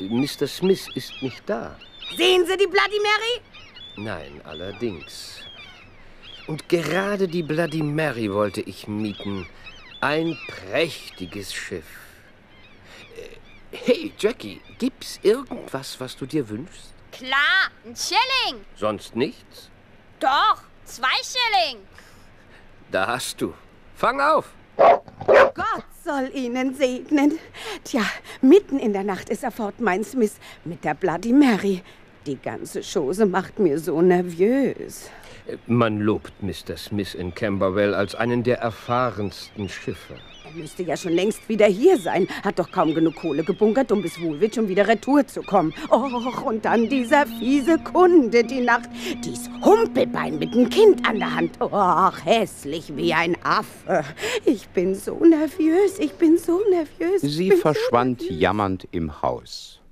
Mr. Smith ist nicht da. Sehen Sie die Bloody Mary? Nein, allerdings. Und gerade die Bloody Mary wollte ich mieten. Ein prächtiges Schiff. Äh, Hey, Jackie, gibt's irgendwas, was du dir wünschst? Klar, ein Schilling. Sonst nichts? Doch, zwei Schilling. Da hast du. Fang auf! Gott soll Ihnen segnen. Tja, mitten in der Nacht ist er fort, mein Smith, mit der Bloody Mary. Die ganze Chose macht mir so nervös. Man lobt Mr. Smith in Camberwell als einen der erfahrensten Schiffer. Er müsste ja schon längst wieder hier sein. Hat doch kaum genug Kohle gebunkert, um bis Woolwich um wieder retour zu kommen. Och, und dann dieser fiese Kunde die Nacht. Dies Humpelbein mit dem Kind an der Hand. Och, hässlich wie ein Affe. Ich bin so nervös, ich bin so nervös. Sie verschwand jammernd im Haus.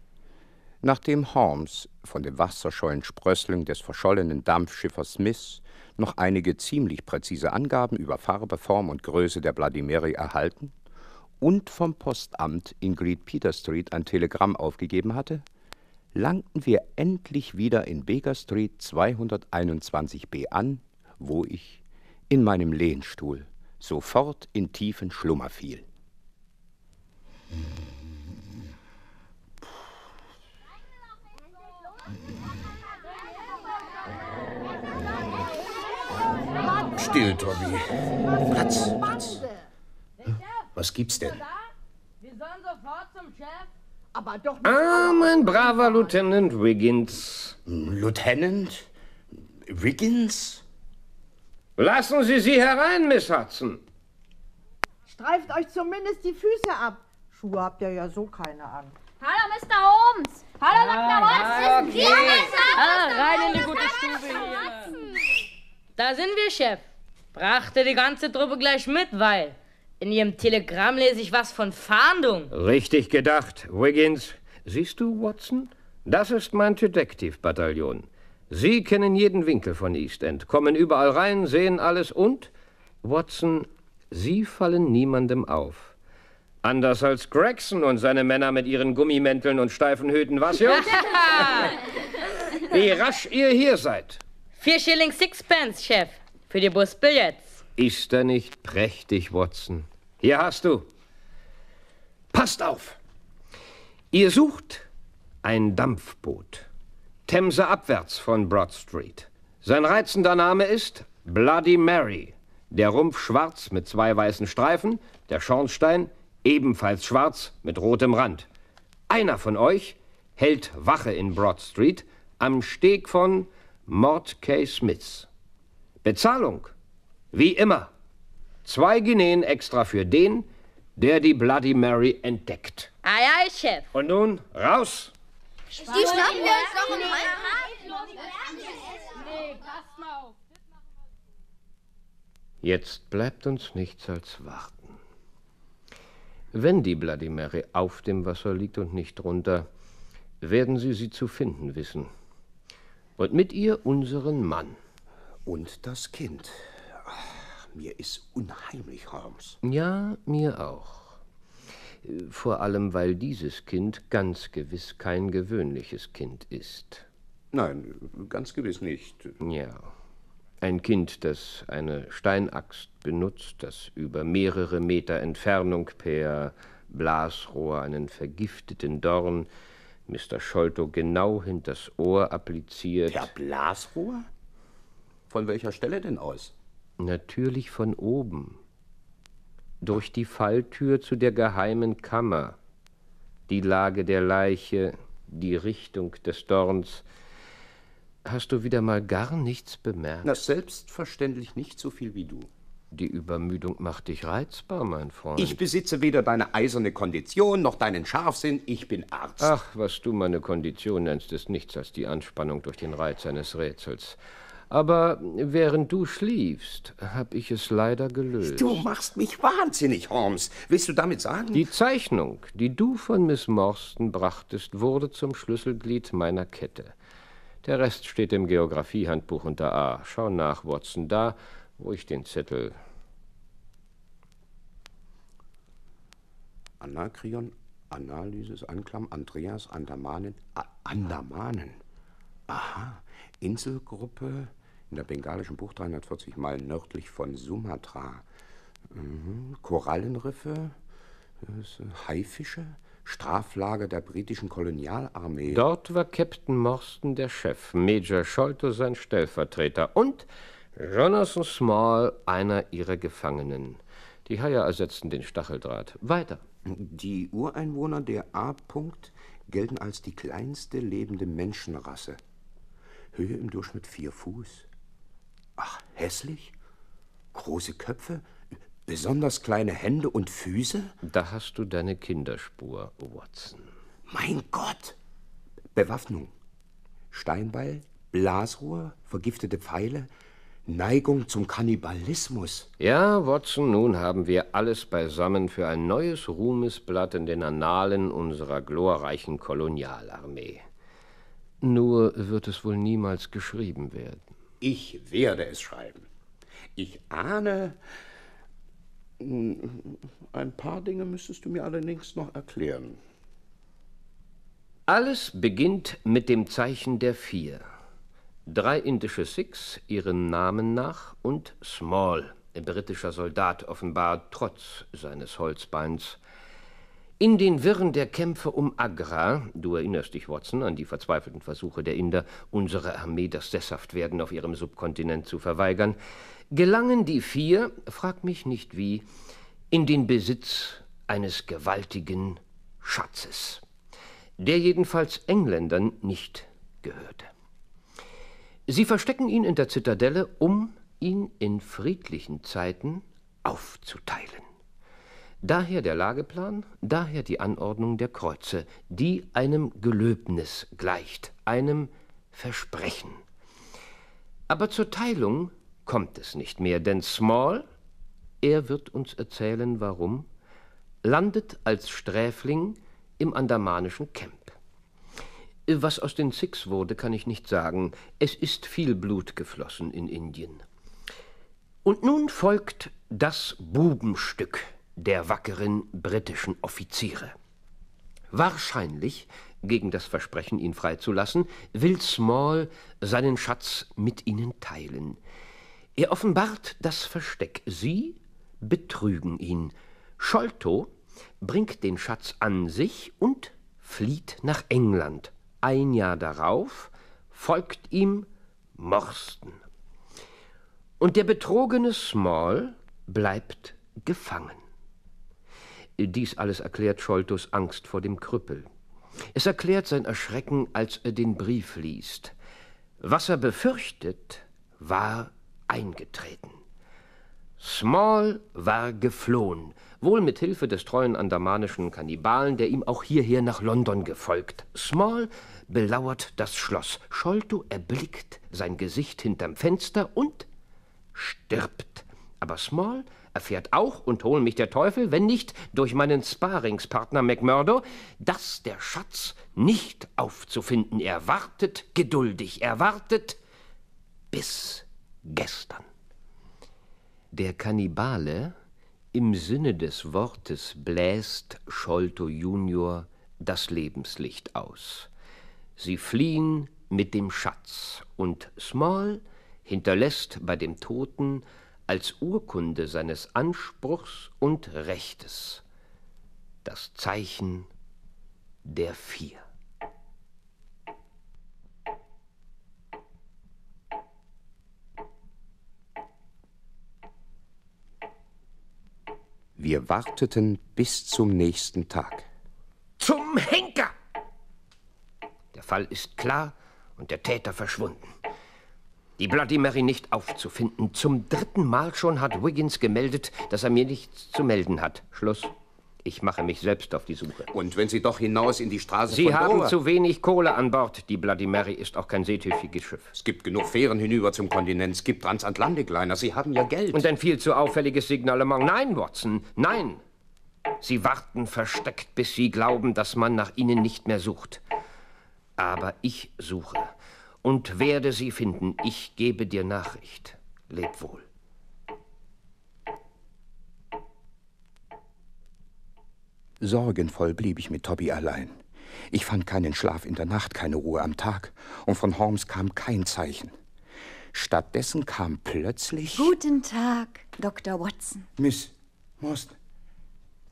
Nachdem Holmes von dem wasserscheuen Sprössling des verschollenen Dampfschiffers Smith noch einige ziemlich präzise Angaben über Farbe, Form und Größe der Mary erhalten und vom Postamt in Great Peter Street ein Telegramm aufgegeben hatte, langten wir endlich wieder in Baker Street 221b an, wo ich in meinem Lehnstuhl sofort in tiefen Schlummer fiel. Still, Toby. Platz, Platz. Was gibt's denn? Wir sollen sofort zum Chef. Aber doch nicht. Ah, mein braver Lieutenant Wiggins. Lieutenant Wiggins? Lassen Sie sie herein, Miss Hudson. Streift euch zumindest die Füße ab. Schuhe habt ihr ja so keine an. Hallo, Mr. Holmes. Hallo, Dr. Watson. okay. Hier, Mr. Ah, rein in die gute Stube hier. Da sind wir, Chef. Brachte die ganze Truppe gleich mit, weil in Ihrem Telegramm lese ich was von Fahndung. Richtig gedacht, Wiggins. Siehst du, Watson? Das ist mein Detective-Bataillon. Sie kennen jeden Winkel von East End, kommen überall rein, sehen alles und, Watson, Sie fallen niemandem auf. Anders als Gregson und seine Männer mit ihren Gummimänteln und steifen Hüten, was, Jungs? Wie rasch ihr hier seid. Vier Schilling Sixpence, Chef. Für die Busbillets. Ist er nicht prächtig, Watson? Hier hast du. Passt auf. Ihr sucht ein Dampfboot. Themse abwärts von Broad Street. Sein reizender Name ist Bloody Mary. Der Rumpf schwarz mit zwei weißen Streifen, der Schornstein ebenfalls schwarz mit rotem Rand. Einer von euch hält Wache in Broad Street am Steg von Mordkay Smiths. Bezahlung, wie immer. Zwei Guineen extra für den, der die Bloody Mary entdeckt. Ei, ei, Chef. Und nun raus! Die schnappen wir uns doch im Nee, passt mal auf. Jetzt bleibt uns nichts als warten. Wenn die Bloody Mary auf dem Wasser liegt und nicht drunter, werden Sie sie zu finden wissen. Und mit ihr unseren Mann. Und das Kind. Ach, mir ist unheimlich, Holmes. Ja, mir auch. Vor allem, weil dieses Kind ganz gewiss kein gewöhnliches Kind ist. Nein, ganz gewiss nicht. Ja. Ein Kind, das eine Steinaxt benutzt, das über mehrere Meter Entfernung per Blasrohr einen vergifteten Dorn Mr. Scholto genau hinters Ohr appliziert. Per Blasrohr? Von welcher Stelle denn aus? Natürlich von oben. Durch die Falltür zu der geheimen Kammer. Die Lage der Leiche, die Richtung des Dorns. Hast du wieder mal gar nichts bemerkt? Na, selbstverständlich nicht so viel wie du. Die Übermüdung macht dich reizbar, mein Freund. Ich besitze weder deine eiserne Kondition noch deinen Scharfsinn. Ich bin Arzt. Ach, was du meine Kondition nennst, ist nichts als die Anspannung durch den Reiz eines Rätsels. Aber während du schliefst, habe ich es leider gelöst. Du machst mich wahnsinnig, Holmes. Willst du damit sagen? Die Zeichnung, die du von Miss Morstan brachtest, wurde zum Schlüsselglied meiner Kette. Der Rest steht im Geografiehandbuch unter A. Schau nach, Watson, da, wo ich den Zettel. Anakrion, Analysis, Anklam, Andreas, Andamanen. A Andamanen. Aha. Inselgruppe in der bengalischen Bucht 340 Meilen nördlich von Sumatra. Mhm. Korallenriffe, Haifische, Straflager der britischen Kolonialarmee. Dort war Captain Morstan der Chef, Major Sholto sein Stellvertreter und Jonathan Small einer ihrer Gefangenen. Die Haie ersetzten den Stacheldraht. Weiter. Die Ureinwohner der A. -Punkt gelten als die kleinste lebende Menschenrasse. Höhe im Durchschnitt vier Fuß. Ach, hässlich? Große Köpfe? Besonders kleine Hände und Füße? Da hast du deine Kinderspur, Watson. Mein Gott! Bewaffnung. Steinbeil, Blasrohr, vergiftete Pfeile, Neigung zum Kannibalismus. Ja, Watson, nun haben wir alles beisammen für ein neues Ruhmesblatt in den Annalen unserer glorreichen Kolonialarmee. Nur wird es wohl niemals geschrieben werden. Ich werde es schreiben. Ich ahne. Ein paar Dinge müsstest du mir allerdings noch erklären. Alles beginnt mit dem Zeichen der Vier. Drei indische Sikhs ihren Namen nach und Small, ein britischer Soldat, offenbar trotz seines Holzbeins. In den Wirren der Kämpfe um Agra, du erinnerst dich, Watson, an die verzweifelten Versuche der Inder, unsere Armee das Sesshaftwerden auf ihrem Subkontinent zu verweigern, gelangen die vier, frag mich nicht wie, in den Besitz eines gewaltigen Schatzes, der jedenfalls Engländern nicht gehörte. Sie verstecken ihn in der Zitadelle, um ihn in friedlichen Zeiten aufzuteilen. Daher der Lageplan, daher die Anordnung der Kreuze, die einem Gelöbnis gleicht, einem Versprechen. Aber zur Teilung kommt es nicht mehr, denn Small, er wird uns erzählen, warum, landet als Sträfling im andamanischen Camp. Was aus den Sikhs wurde, kann ich nicht sagen. Es ist viel Blut geflossen in Indien. Und nun folgt das Bubenstück der wackeren britischen Offiziere. Wahrscheinlich, gegen das Versprechen, ihn freizulassen, will Small seinen Schatz mit ihnen teilen. Er offenbart das Versteck. Sie betrügen ihn. Sholto bringt den Schatz an sich und flieht nach England. Ein Jahr darauf folgt ihm Morstan. Und der betrogene Small bleibt gefangen. Dies alles erklärt Scholtos Angst vor dem Krüppel. Es erklärt sein Erschrecken, als er den Brief liest. Was er befürchtet, war eingetreten. Small war geflohen, wohl mit Hilfe des treuen andamanischen Kannibalen, der ihm auch hierher nach London gefolgt. Small belauert das Schloss. Sholto erblickt sein Gesicht hinterm Fenster und stirbt. Aber Small erfährt auch, und hol mich der Teufel, wenn nicht durch meinen Sparingspartner McMurdo, dass der Schatz nicht aufzufinden. Er wartet geduldig, er wartet bis gestern. Der Kannibale im Sinne des Wortes bläst Scholto Junior das Lebenslicht aus. Sie fliehen mit dem Schatz, und Small hinterlässt bei dem Toten als Urkunde seines Anspruchs und Rechtes das Zeichen der Vier. Wir warteten bis zum nächsten Tag. Zum Henker! Der Fall ist klar und der Täter verschwunden. Die Bloody Mary nicht aufzufinden. Zum dritten Mal schon hat Wiggins gemeldet, dass er mir nichts zu melden hat. Schluss. Ich mache mich selbst auf die Suche. Und wenn Sie doch hinaus in die Straße Sie von haben Dover- zu wenig Kohle an Bord. Die Bloody Mary ist auch kein seetüchtiges Schiff. Es gibt genug Fähren hinüber zum Kontinent. Es gibt Transatlantikliner. Sie haben ja Geld. Und ein viel zu auffälliges Signalement. Nein, Watson, nein. Sie warten versteckt, bis Sie glauben, dass man nach Ihnen nicht mehr sucht. Aber ich suche und werde Sie finden. Ich gebe dir Nachricht. Leb wohl. Sorgenvoll blieb ich mit Toby allein. Ich fand keinen Schlaf in der Nacht, keine Ruhe am Tag, und von Holmes kam kein Zeichen. Stattdessen kam plötzlich Guten Tag, Dr. Watson. Miss Morstan.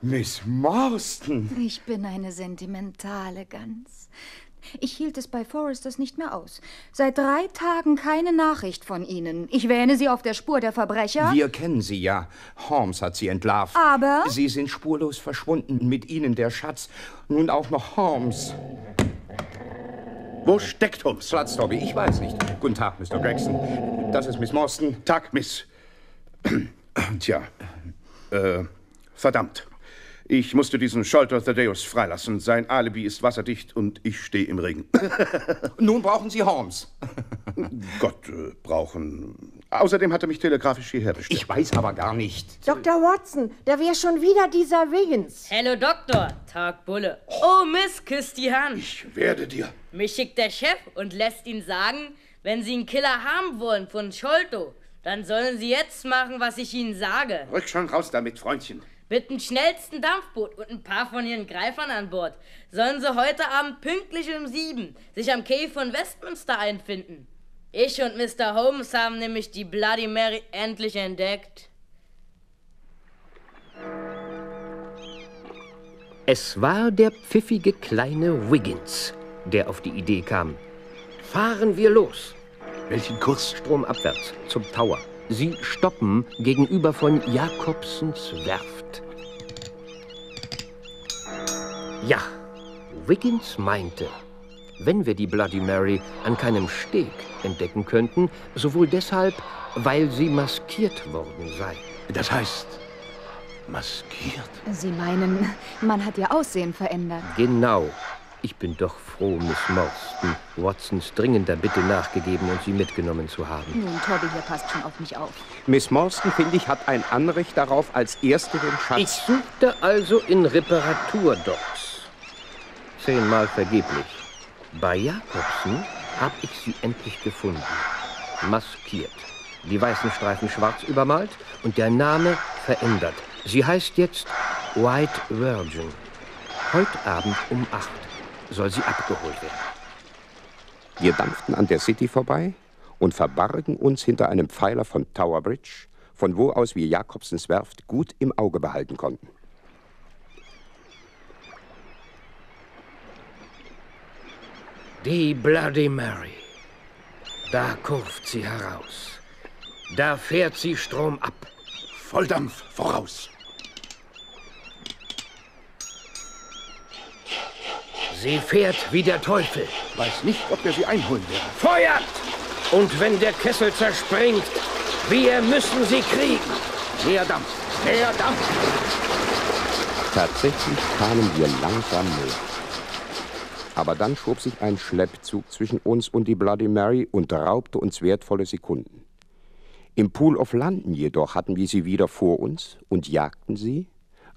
Miss Morstan. Ich bin eine sentimentale Gans. Ich hielt es bei Forresters nicht mehr aus. Seit drei Tagen keine Nachricht von Ihnen. Ich wähne Sie auf der Spur der Verbrecher. Wir kennen Sie ja. Holmes hat Sie entlarvt. Aber- Sie sind spurlos verschwunden. Mit Ihnen der Schatz. Nun auch noch Holmes. Wo steckt Holmes? Platz, Toby. Ich weiß nicht. Guten Tag, Mr. Gregson. Das ist Miss Morstan. Tag, Miss. Tja, äh, verdammt. Ich musste diesen Scholter Thaddeus freilassen. Sein Alibi ist wasserdicht und ich stehe im Regen. Nun brauchen Sie Holmes. Gott, äh, brauchen. Außerdem hat er mich telegrafisch hierher bestellt. Ich weiß aber gar nicht. Dr. Watson, da wäre schon wieder dieser Wiggins. Hallo Doktor, Tag Bulle. Oh Miss, küsst die Hand. Ich werde dir. Mich schickt der Chef und lässt ihn sagen, wenn Sie einen Killer haben wollen von Scholto, dann sollen Sie jetzt machen, was ich Ihnen sage. Rück schon raus damit, Freundchen. Mit dem schnellsten Dampfboot und ein paar von Ihren Greifern an Bord sollen Sie heute Abend pünktlich um sieben sich am Quai von Westminster einfinden. Ich und Mr. Holmes haben nämlich die Bloody Mary endlich entdeckt. Es war der pfiffige kleine Wiggins, der auf die Idee kam. Fahren wir los. Welchen Kurs? Stromabwärts zum Tower. Sie stoppen gegenüber von Jakobsens Werft. Ja, Wiggins meinte, wenn wir die Bloody Mary an keinem Steg entdecken könnten, sowohl deshalb, weil sie maskiert worden sei. Das heißt, maskiert? Sie meinen, man hat Ihr Aussehen verändert. Genau. Ich bin doch froh, Miss Morstan, Watsons dringender Bitte nachgegeben und sie mitgenommen zu haben. Nun, Toby hier passt schon auf mich auf. Miss Morstan, finde ich, hat ein Anrecht darauf, als Erste den Schatz... Ich suchte also in Reparaturdocks. Zehnmal vergeblich. Bei Jakobsen habe ich sie endlich gefunden. Maskiert. Die weißen Streifen schwarz übermalt und der Name verändert. Sie heißt jetzt White Virgin. Heute Abend um acht soll sie abgeholt werden. Wir dampften an der City vorbei und verbargen uns hinter einem Pfeiler von Tower Bridge, von wo aus wir Jakobsens Werft gut im Auge behalten konnten. Die Bloody Mary. Da kurft sie heraus. Da fährt sie Strom ab. Volldampf voraus. Sie fährt wie der Teufel. Weiß nicht, ob wir sie einholen werden. Feuert! Und wenn der Kessel zerspringt, wir müssen sie kriegen. Mehr Dampf, mehr Dampf. Tatsächlich kamen wir langsam näher. Aber dann schob sich ein Schleppzug zwischen uns und die Bloody Mary und raubte uns wertvolle Sekunden. Im Pool of London jedoch hatten wir sie wieder vor uns und jagten sie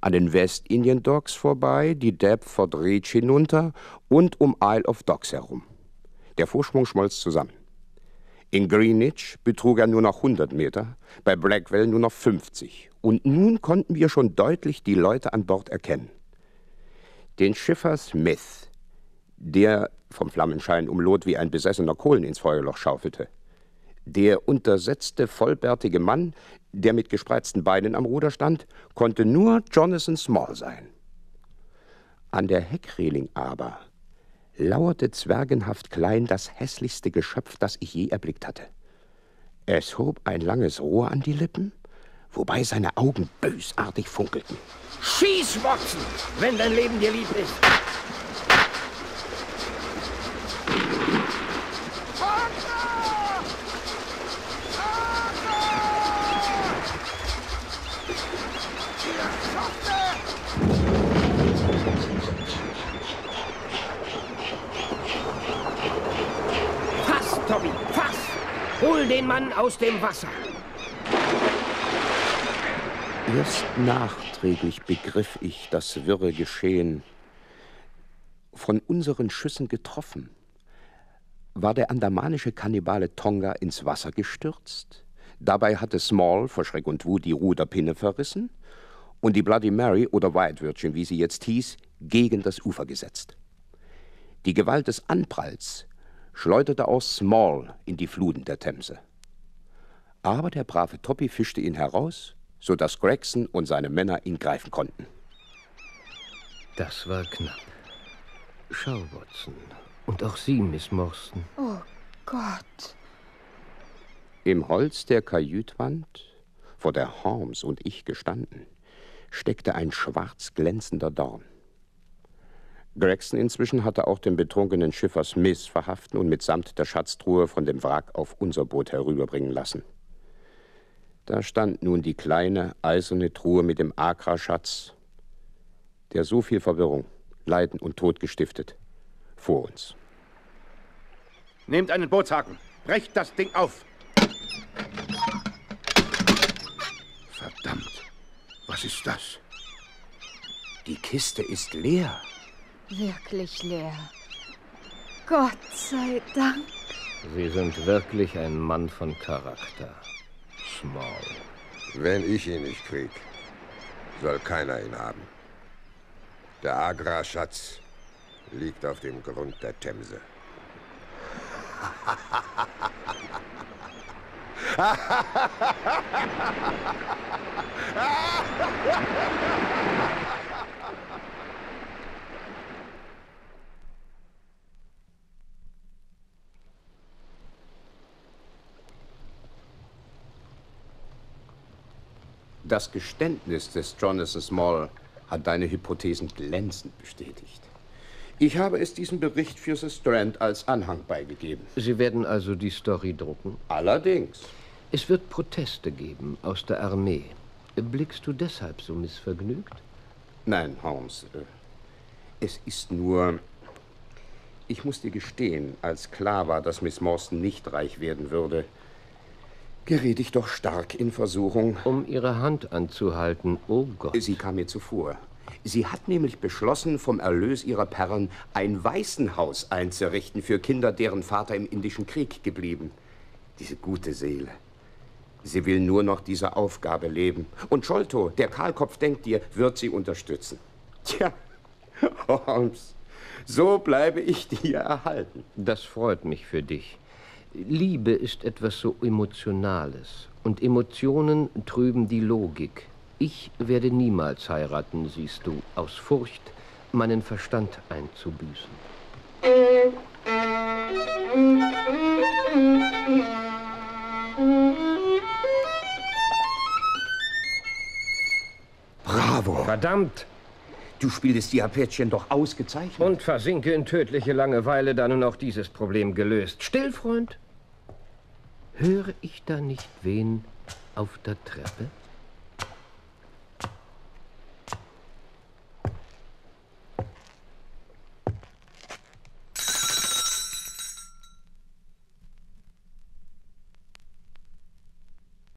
an den West Indian Docks vorbei, die Deptford Reach hinunter und um Isle of Dogs herum. Der Vorsprung schmolz zusammen. In Greenwich betrug er nur noch 100 Meter, bei Blackwell nur noch 50. Und nun konnten wir schon deutlich die Leute an Bord erkennen. Den Schiffer Smith, der vom Flammenschein umlot wie ein besessener Kohlen ins Feuerloch schaufelte. Der untersetzte, vollbärtige Mann, der mit gespreizten Beinen am Ruder stand, konnte nur Jonathan Small sein. An der Heckreling aber lauerte zwergenhaft klein das hässlichste Geschöpf, das ich je erblickt hatte. Es hob ein langes Rohr an die Lippen, wobei seine Augen bösartig funkelten. Schieß, Watson, wenn dein Leben dir lieb ist. Den Mann aus dem Wasser! Erst nachträglich begriff ich das wirre Geschehen. Von unseren Schüssen getroffen, war der andamanische Kannibale Tonga ins Wasser gestürzt. Dabei hatte Small vor Schreck und Wut die Ruderpinne verrissen und die Bloody Mary oder White Virgin, wie sie jetzt hieß, gegen das Ufer gesetzt. Die Gewalt des Anpralls schleuderte auch Small in die Fluten der Themse. Aber der brave Toppy fischte ihn heraus, so dass Gregson und seine Männer ihn greifen konnten. Das war knapp. Schau, Watson. Und auch Sie, Miss Morstan. Oh Gott. Im Holz der Kajütwand, vor der Holmes und ich gestanden, steckte ein schwarz glänzender Dorn. Gregson inzwischen hatte auch den betrunkenen Schiffer Smith verhaften und mitsamt der Schatztruhe von dem Wrack auf unser Boot herüberbringen lassen. Da stand nun die kleine, eiserne Truhe mit dem Agra-Schatz, der so viel Verwirrung, Leiden und Tod gestiftet, vor uns. Nehmt einen Bootshaken, brecht das Ding auf. Verdammt, was ist das? Die Kiste ist leer. Wirklich leer. Gott sei Dank. Sie sind wirklich ein Mann von Charakter. Small. Wenn ich ihn nicht krieg, soll keiner ihn haben. Der Agra-Schatz liegt auf dem Grund der Themse. Das Geständnis des Jonathan Small hat deine Hypothesen glänzend bestätigt. Ich habe es diesem Bericht für The Strand als Anhang beigegeben. Sie werden also die Story drucken? Allerdings. Es wird Proteste geben aus der Armee. Blickst du deshalb so missvergnügt? Nein, Holmes. Es ist nur. Ich muss dir gestehen, als klar war, dass Miss Morstan nicht reich werden würde, geriet ich doch stark in Versuchung. Um ihre Hand anzuhalten, oh Gott. Sie kam mir zuvor. Sie hat nämlich beschlossen, vom Erlös ihrer Perlen ein Waisenhaus einzurichten für Kinder, deren Vater im Indischen Krieg geblieben. Diese gute Seele. Sie will nur noch diese Aufgabe leben. Und Scholto, der Kahlkopf, denkt dir, wird sie unterstützen. Tja, Holmes, so bleibe ich dir erhalten. Das freut mich für dich. Liebe ist etwas so Emotionales. Und Emotionen trüben die Logik. Ich werde niemals heiraten, siehst du, aus Furcht, meinen Verstand einzubüßen. Bravo. Verdammt! Du spieltest die Apätchen doch ausgezeichnet. Und versinke in tödliche Langeweile, da nun auch dieses Problem gelöst. Still, Freund! Höre ich da nicht wen auf der Treppe?